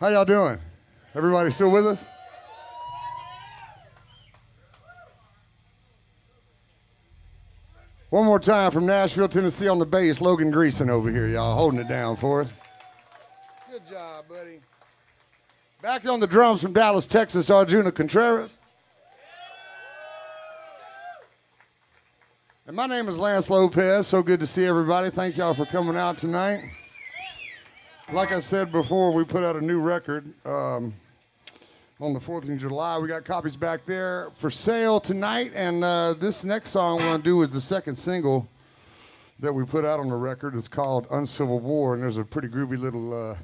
Speaker 4: How y'all doing? Everybody still with us? One more time from Nashville, Tennessee on the bass, Logan Greason over here, y'all, holding it down for us. Good job, buddy. Back on the drums from Dallas, Texas, Arjuna Contreras. And my name is Lance Lopez. So good to see everybody. Thank y'all for coming out tonight. Like I said before, we put out a new record um, on the 4th of July. We got copies back there for sale tonight. And uh, this next song we're going to do is the second single that we put out on the record. It's called Uncivil War. And there's a pretty groovy little uh,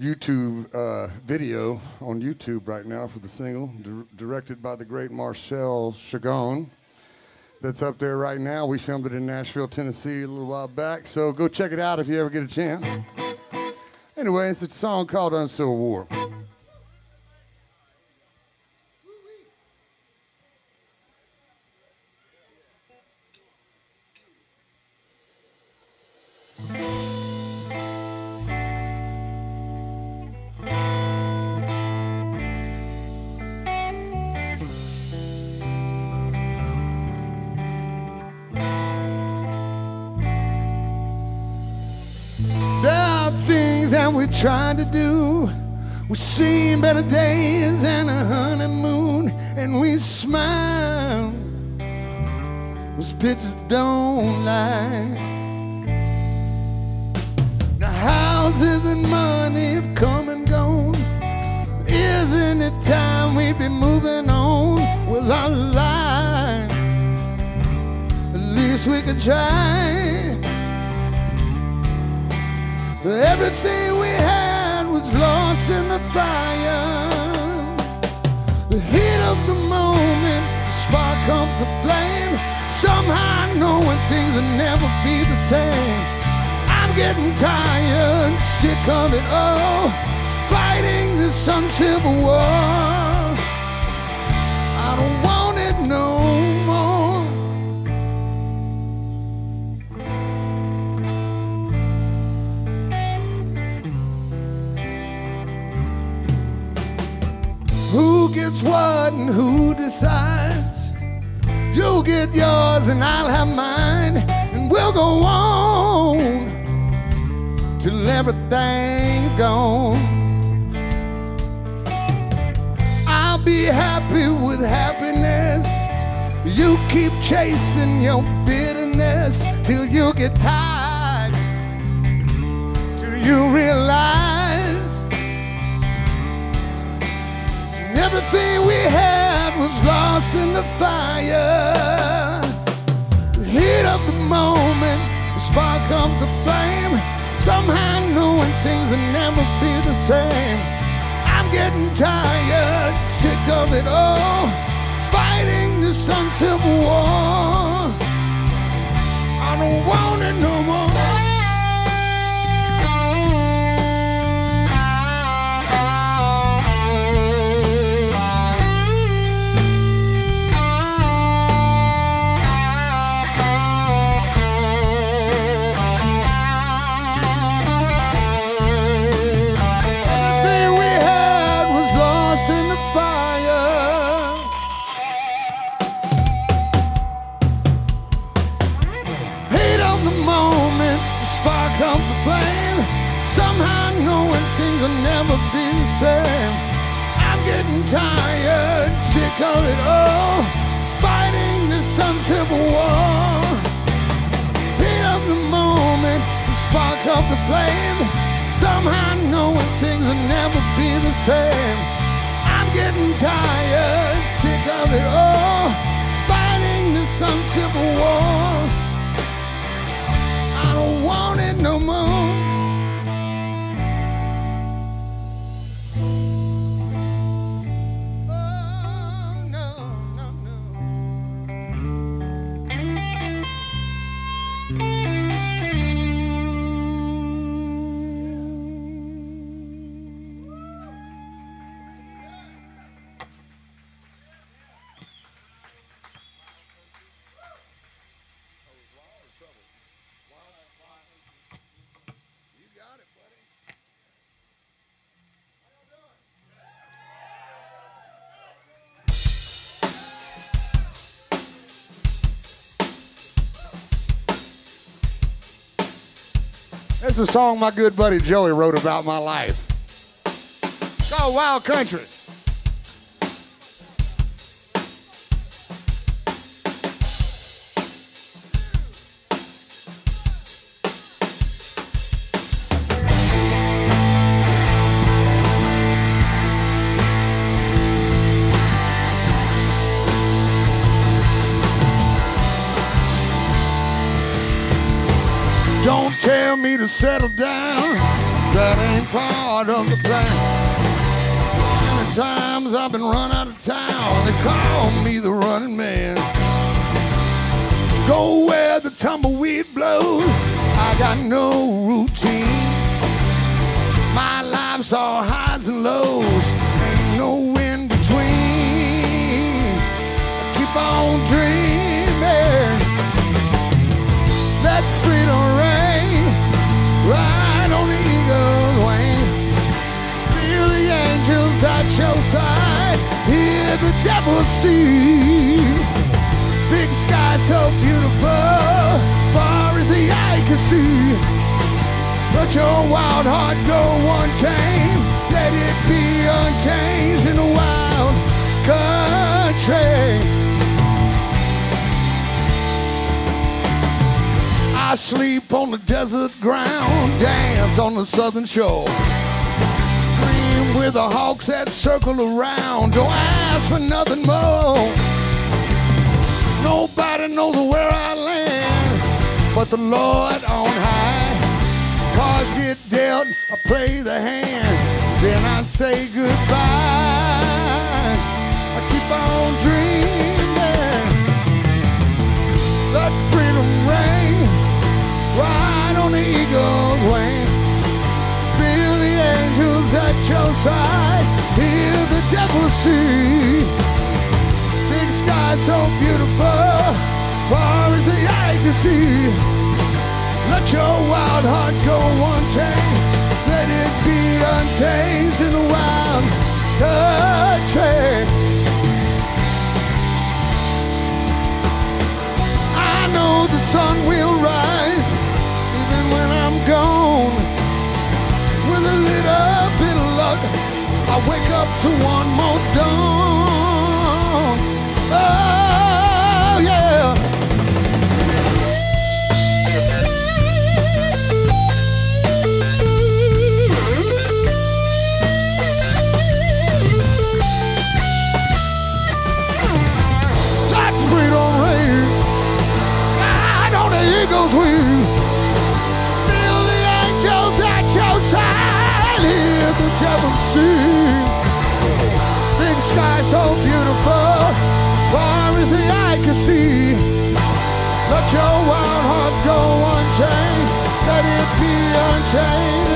Speaker 4: YouTube uh, video on YouTube right now for the single, di- directed by the great Marcel Chagnon that's up there right now. We filmed it in Nashville, Tennessee a little while back. So go check it out if you ever get a chance. Anyway, it's a song called Uncivil War. We're trying to do. We're seeing better days and a honeymoon, and we smile. Those pictures don't lie. Now houses and money have come and gone. Isn't it time we'd be moving on with our lives? At least we could try. Everything we was lost in the fire. The heat of the moment, the spark of the flame. Somehow I know when things will never be the same. I'm getting tired, sick of it all. Fighting this uncivil war. Gets what and who decides? You get yours and I'll have mine, and we'll go on till everything's gone. I'll be happy with happiness. You keep chasing your bitterness till you get tired, till you realize everything we had was lost in the fire. The heat of the moment, the spark of the flame. Somehow knowing things will never be the same. I'm getting tired, sick of it all. Fighting this uncivil war. I don't want it no more. Same. I'm getting tired, sick of it all. Fighting this uncivil war. Heat of the moment, the spark of the flame. Somehow knowing things will never be the same. I'm getting tired, sick of it all. Fighting this uncivil war. I don't want it no more. It's a song my good buddy Joey wrote about my life. It's called Wild Country. Settle down. That ain't part of the plan. Many times I've been run out of town. They call me the running man. Go where the tumbleweed blows. I got no routine. My life's all highs and lows. Sing. Big sky so beautiful, far as the eye can see. Let your wild heart go unchained, let it be unchanged in a wild country. I sleep on the desert ground, dance on the southern shore. With the hawks that circle around, don't ask for nothing more. Nobody knows where I land, but the Lord on high. Cards get dealt, I play the hand, then I say goodbye. I keep on dreaming, let freedom reign right on the eagle's wing. Angels at your side, hear the devil sing. Big sky so beautiful, far as the eye can see. Let your wild heart go unchained, let it be unchanged in the wild country. I know the sun will rise even when I'm gone. With a little bit of luck, I wake up to one more dawn. Oh, yeah. Let freedom reign. I know the eagles will. So beautiful, far as the eye can see. Let your wild heart go unchained. Let it be unchained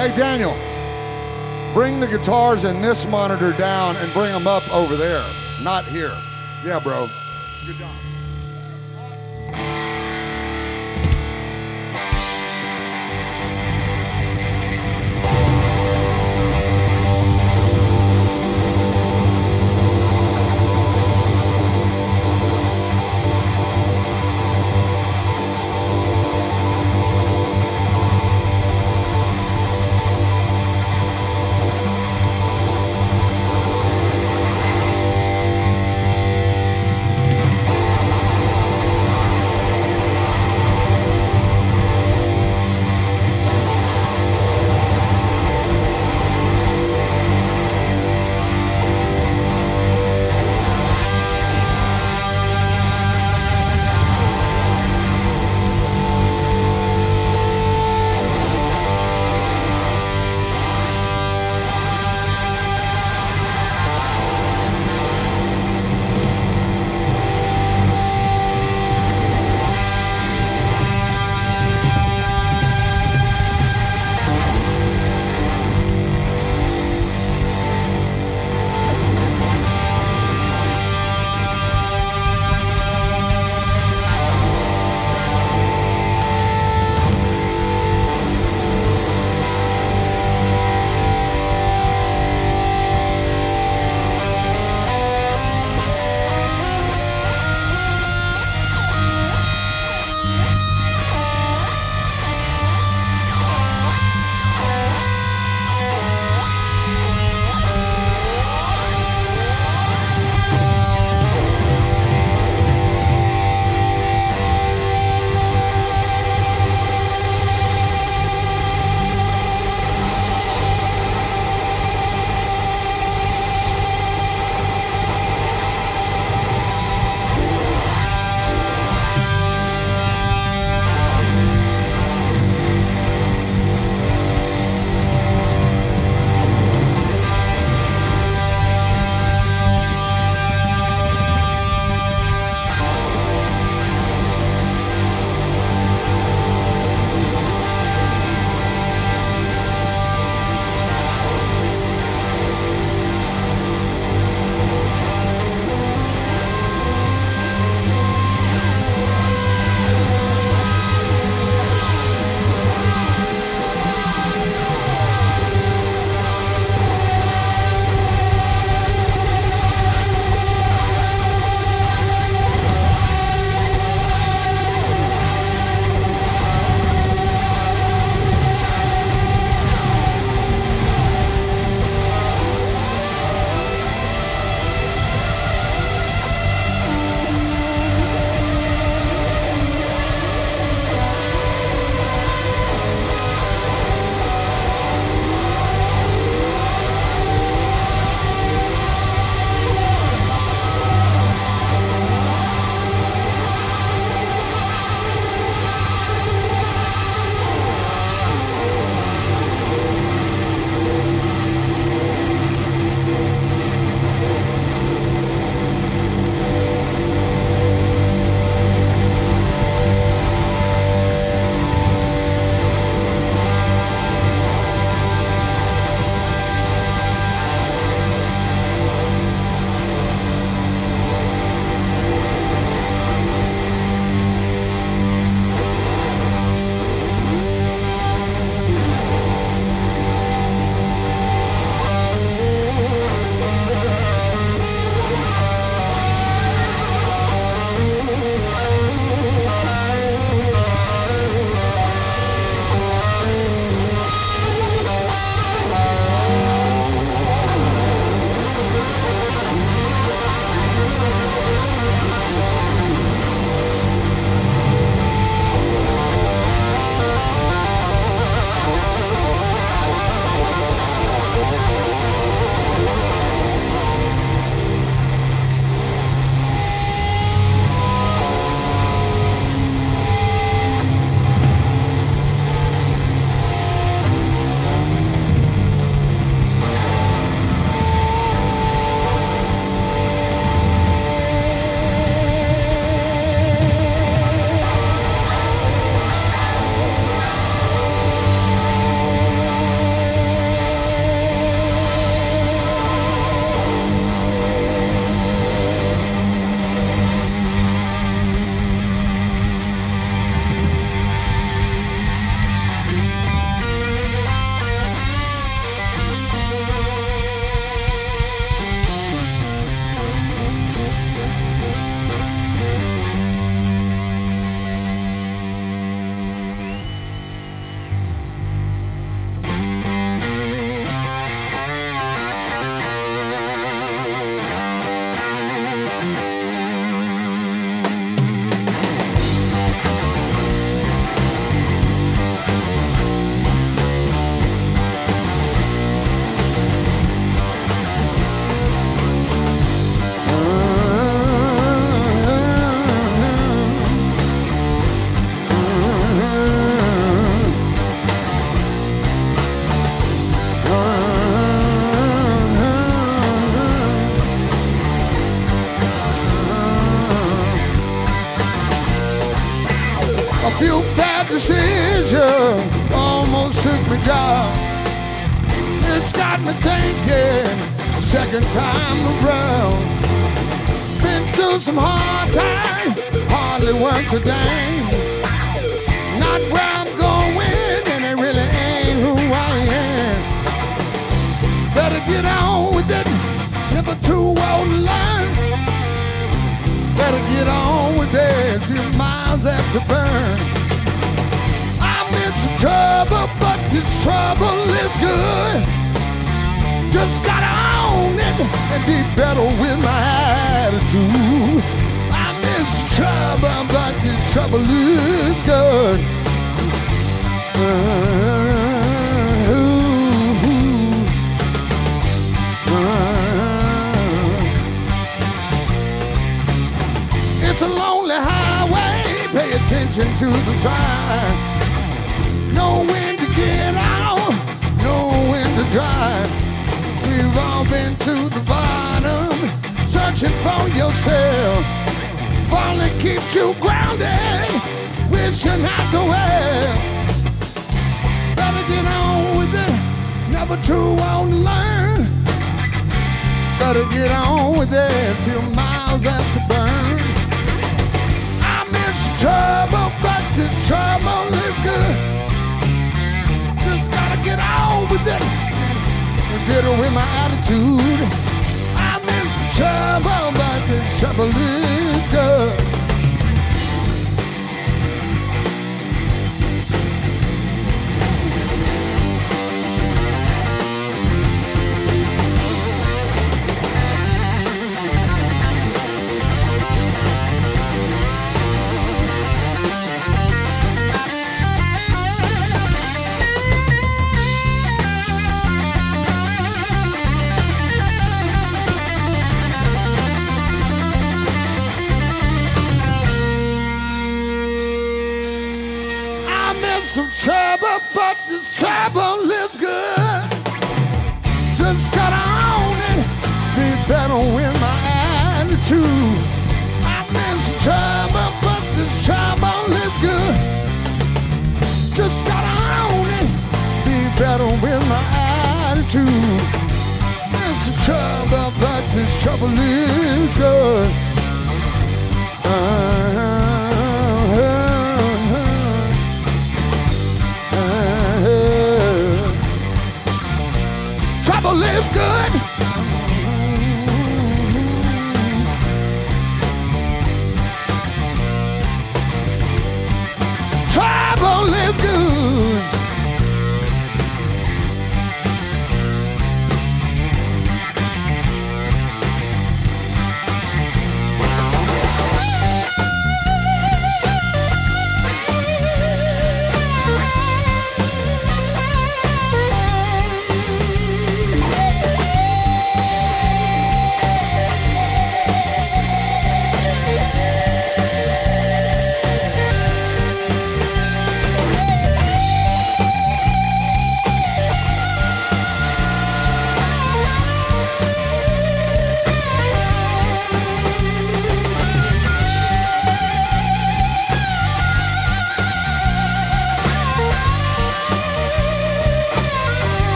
Speaker 4: Hey, Daniel, bring the guitars and this monitor down and bring them up over there, not here. Yeah, bro. Good job.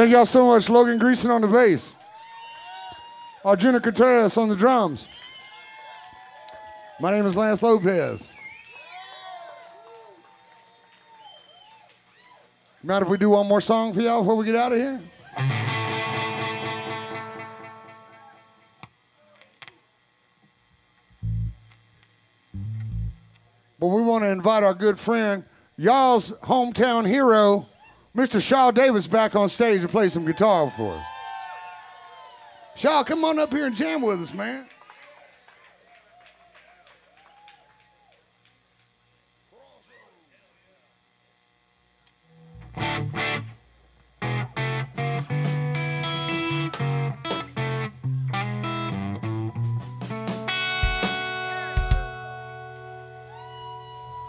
Speaker 4: Thank y'all so much. Logan Greason on the bass. Arjuna Contreras on the drums. My name is Lance Lopez. Mind if we do one more song for y'all before we get out of here? But we want to invite our good friend, y'all's hometown hero, Mr. Shaw Davis, back on stage to play some guitar for us. Shaw, come on up here and jam with us, man.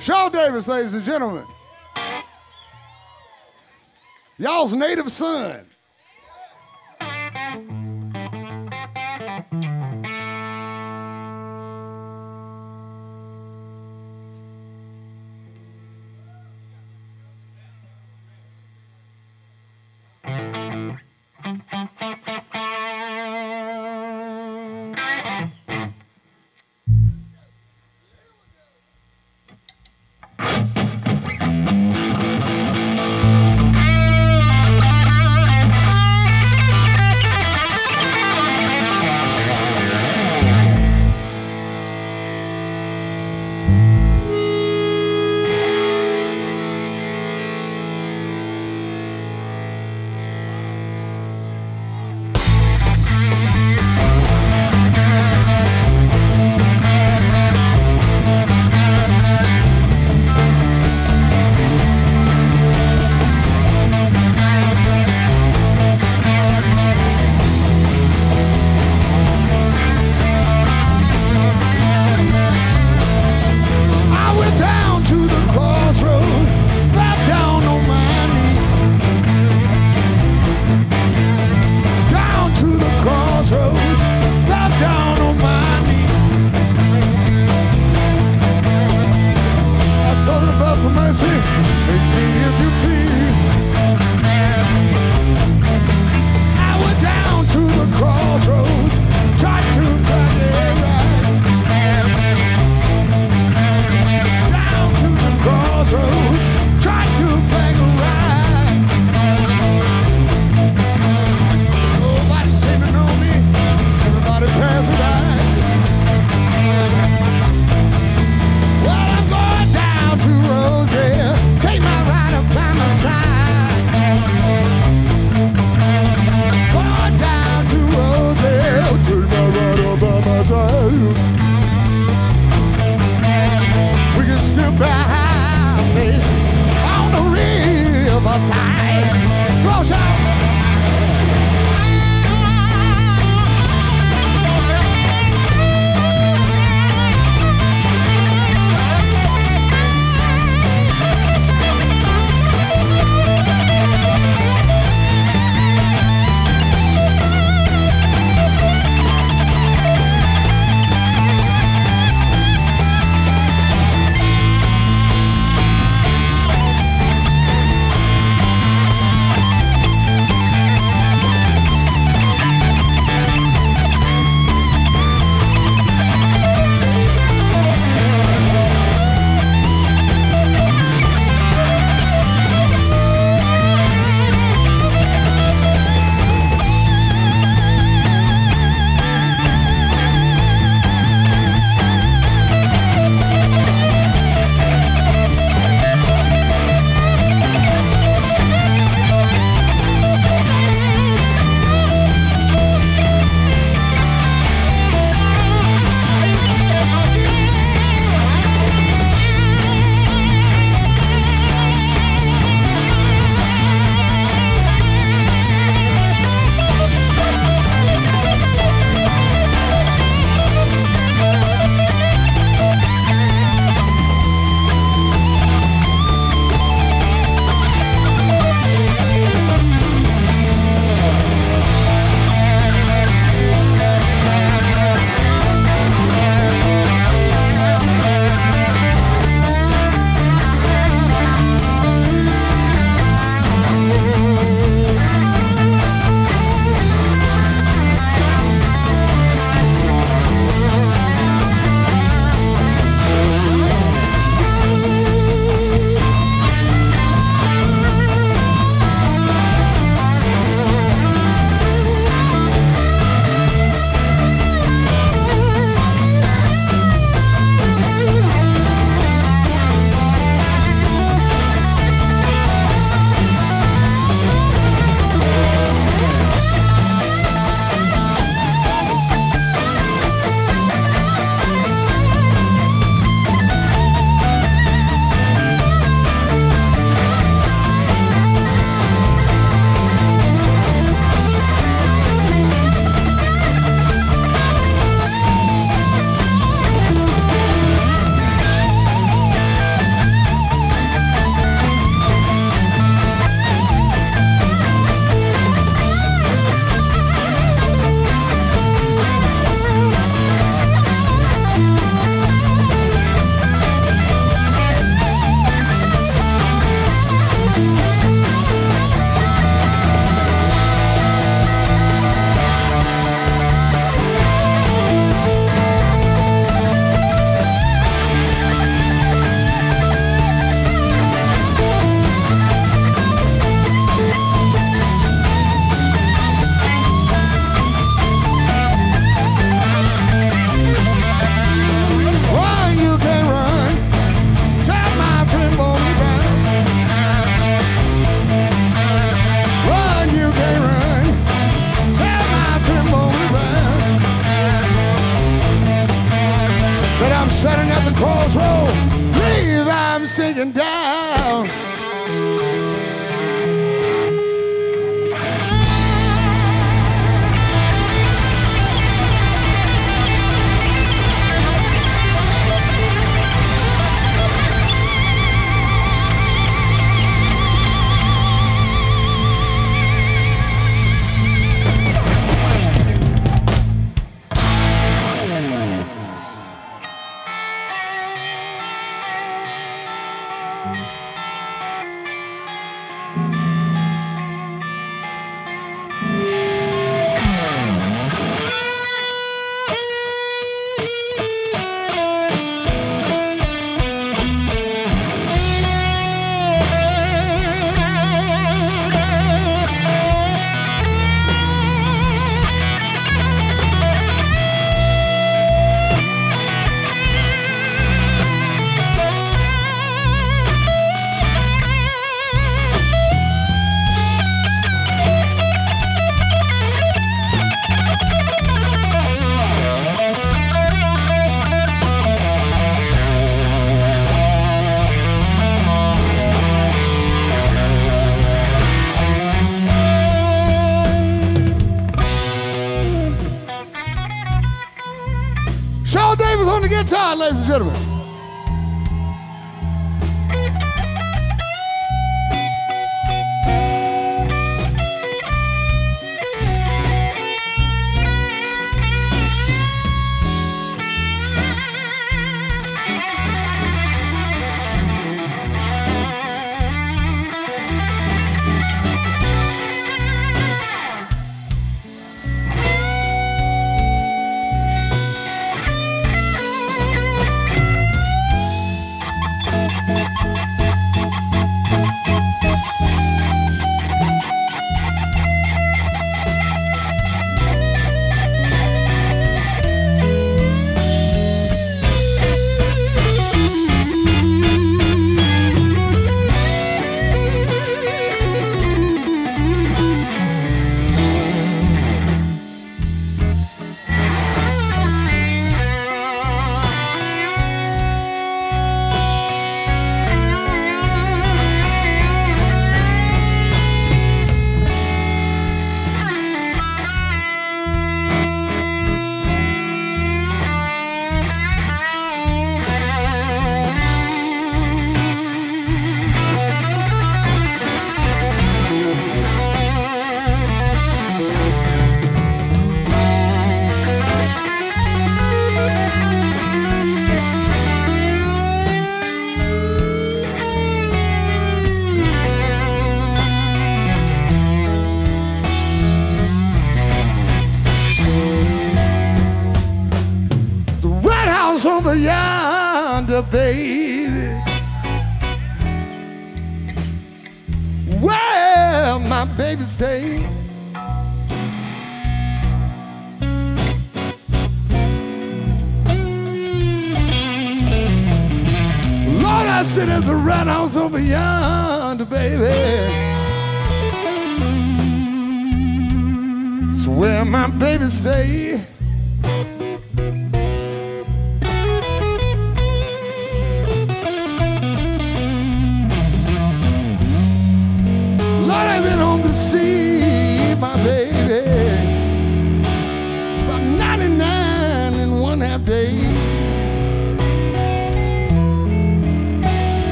Speaker 4: Shaw Davis, ladies and gentlemen. Y'all's native son. The crossroad.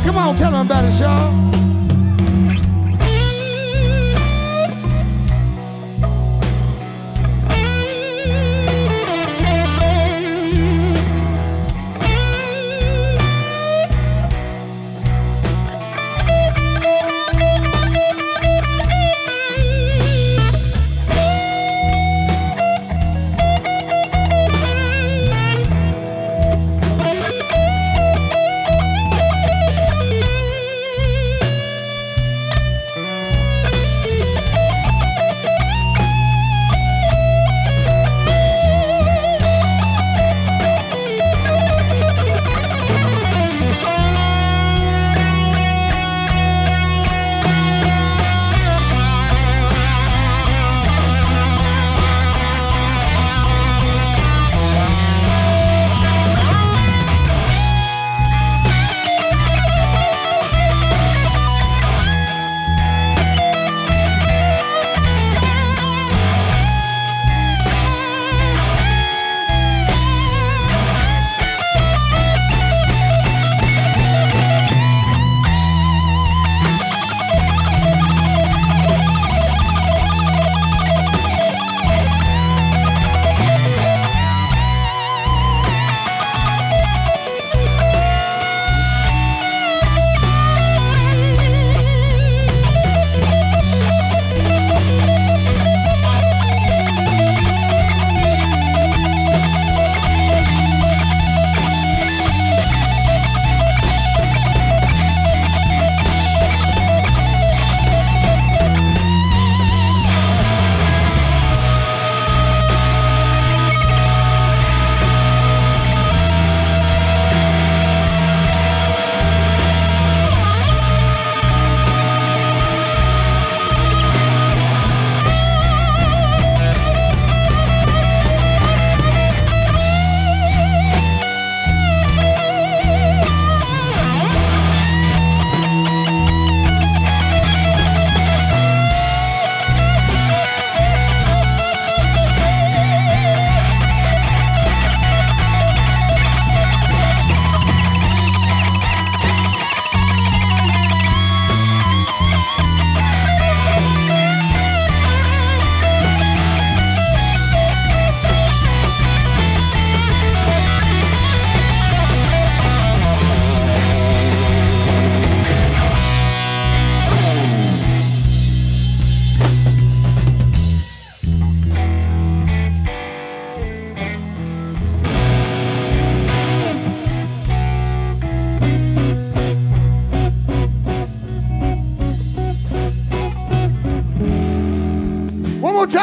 Speaker 4: Come on, tell him about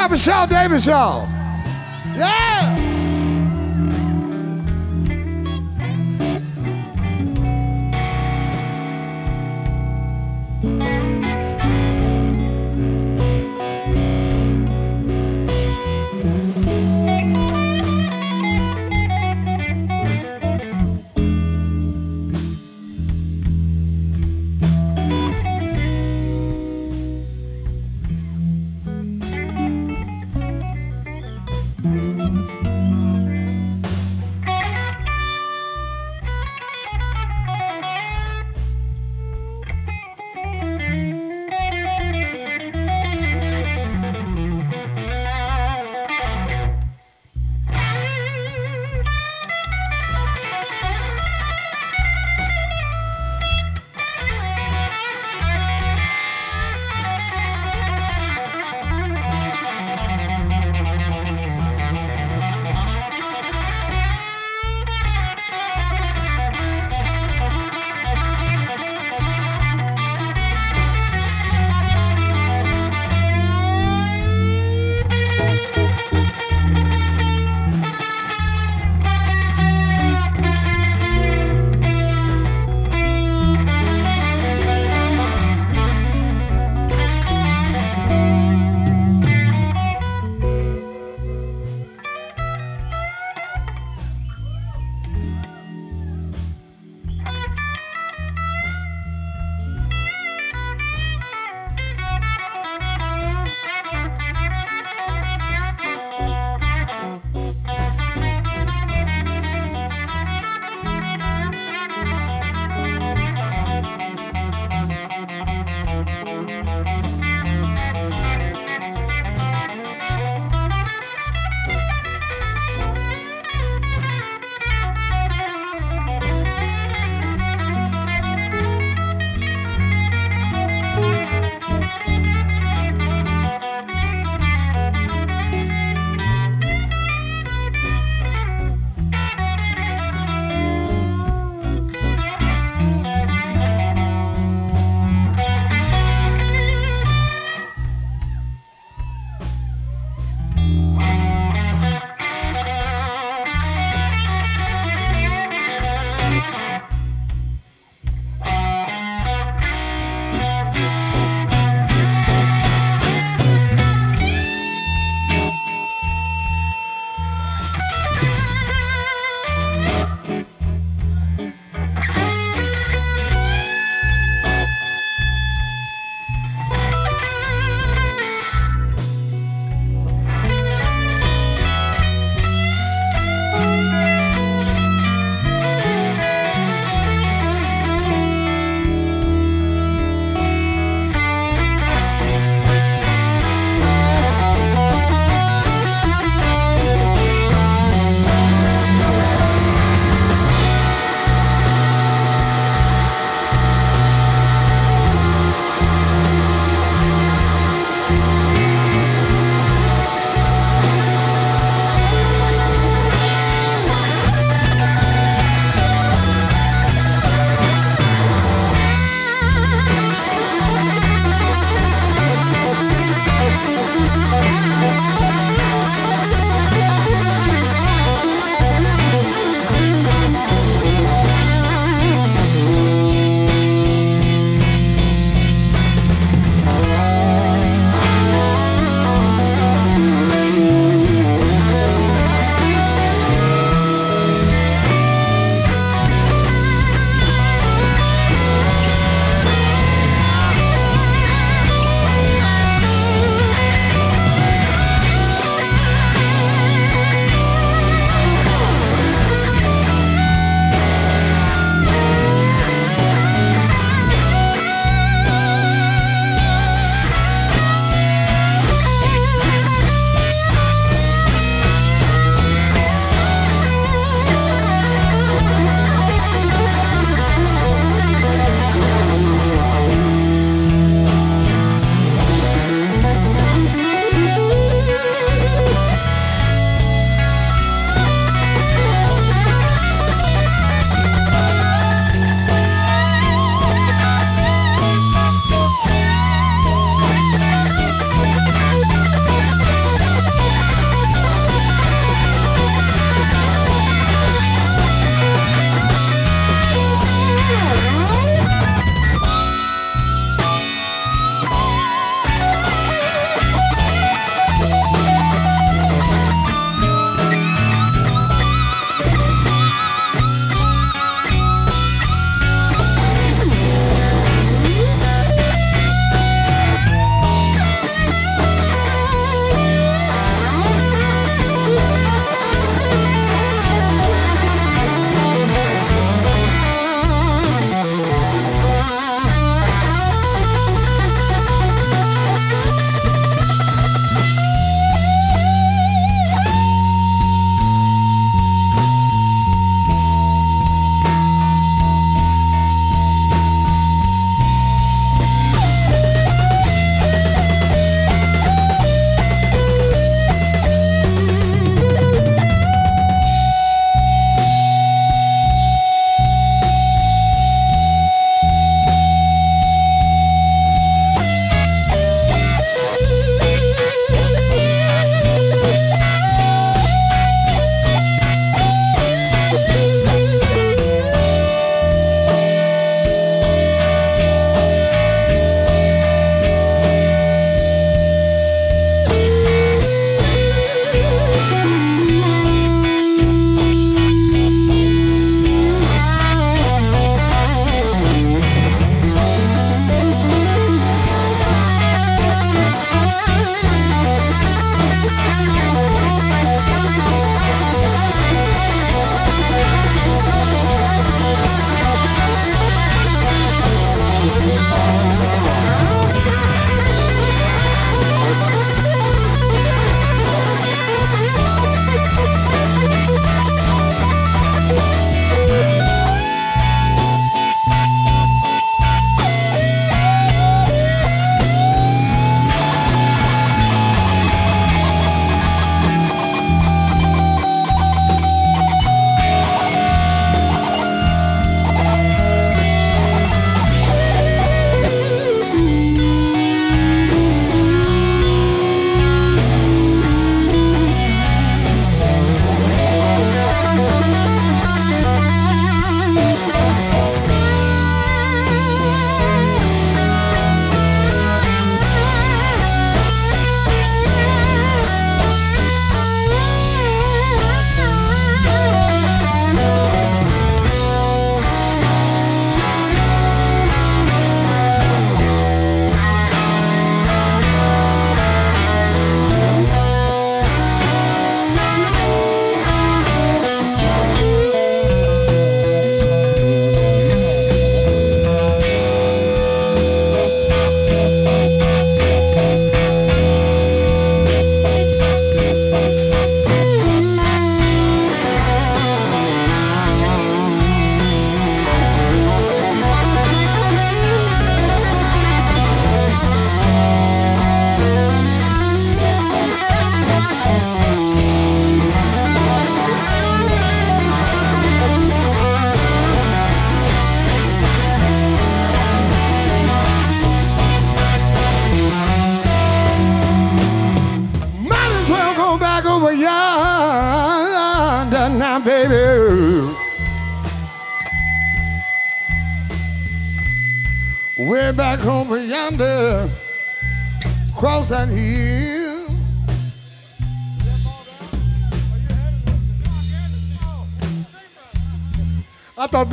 Speaker 4: for Shaw Davis.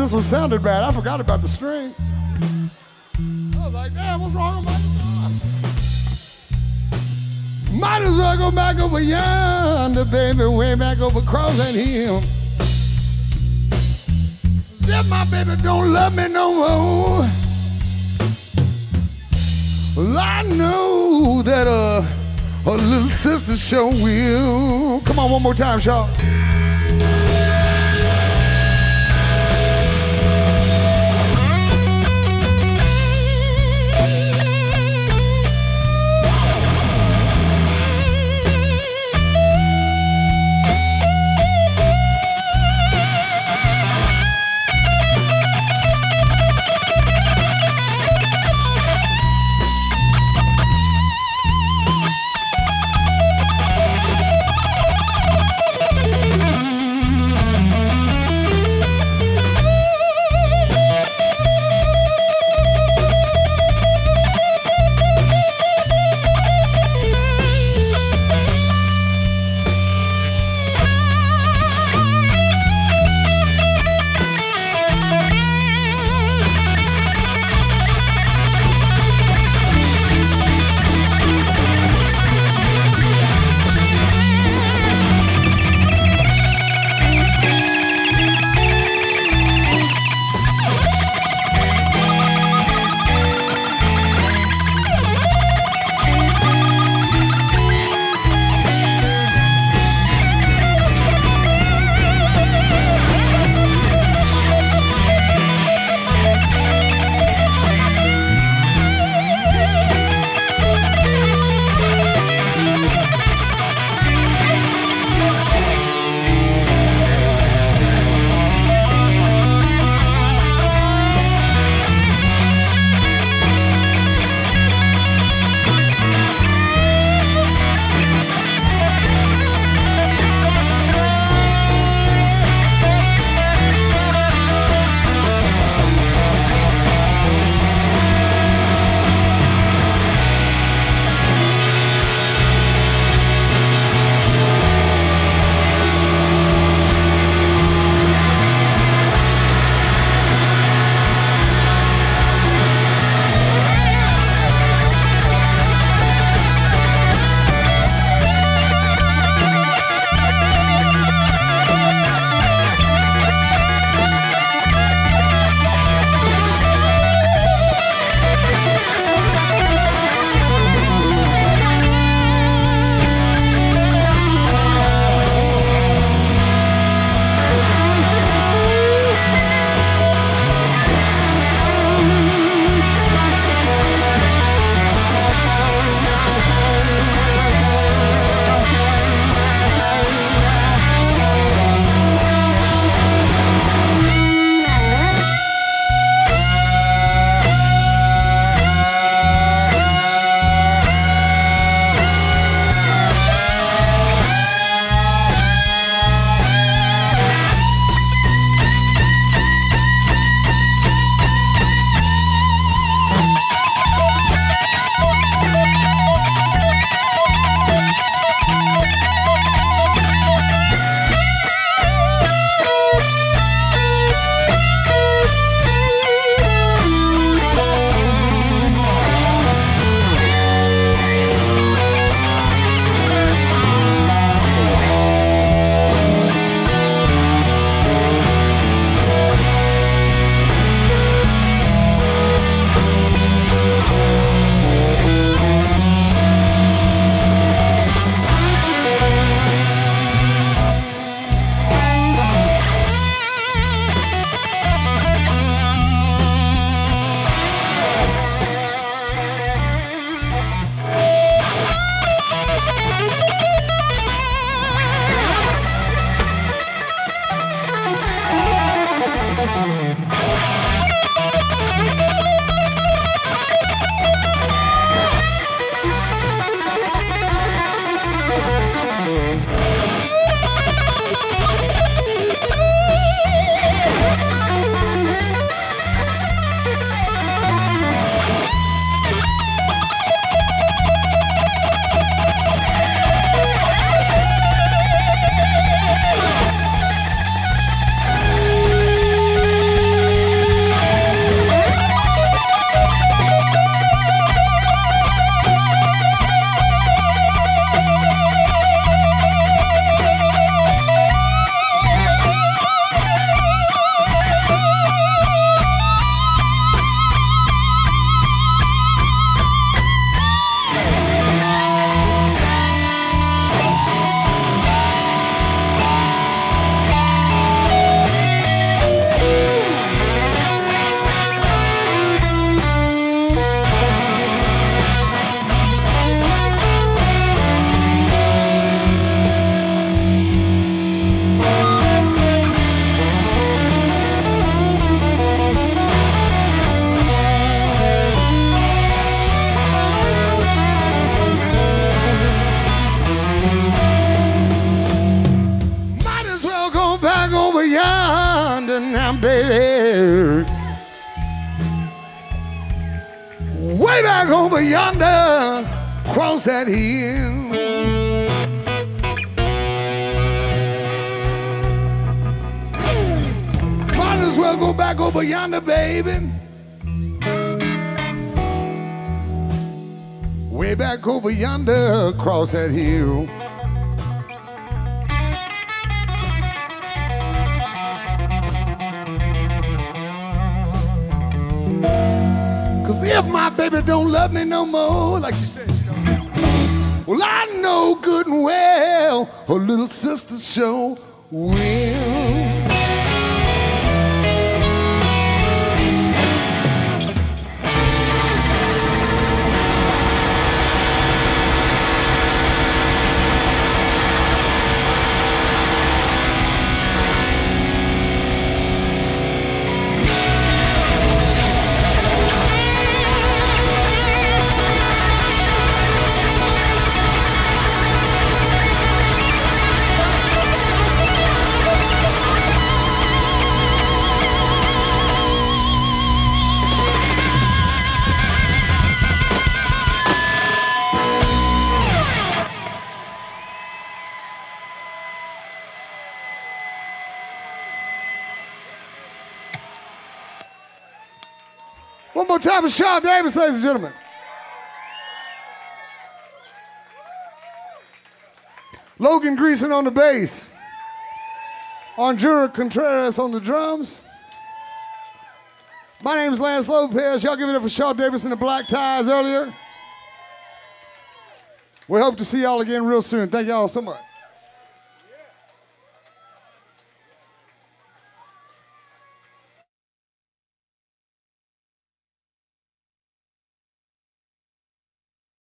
Speaker 4: This one sounded bad. I forgot about the string. I was like, damn, what's wrong with my guitar? Might as well go back over yonder, baby, way back over cross that hill. My baby don't love me no more, well, I know that uh, her little sister sure will. Come on, one more time, Shaw. Cross that ladies and gentlemen. Logan Greason on the bass. Arjura Contreras on the drums. My name's Lance Lopez. Y'all give it up for Shaw Davis and the Black Ties earlier. We hope to see y'all again real soon. Thank y'all so much.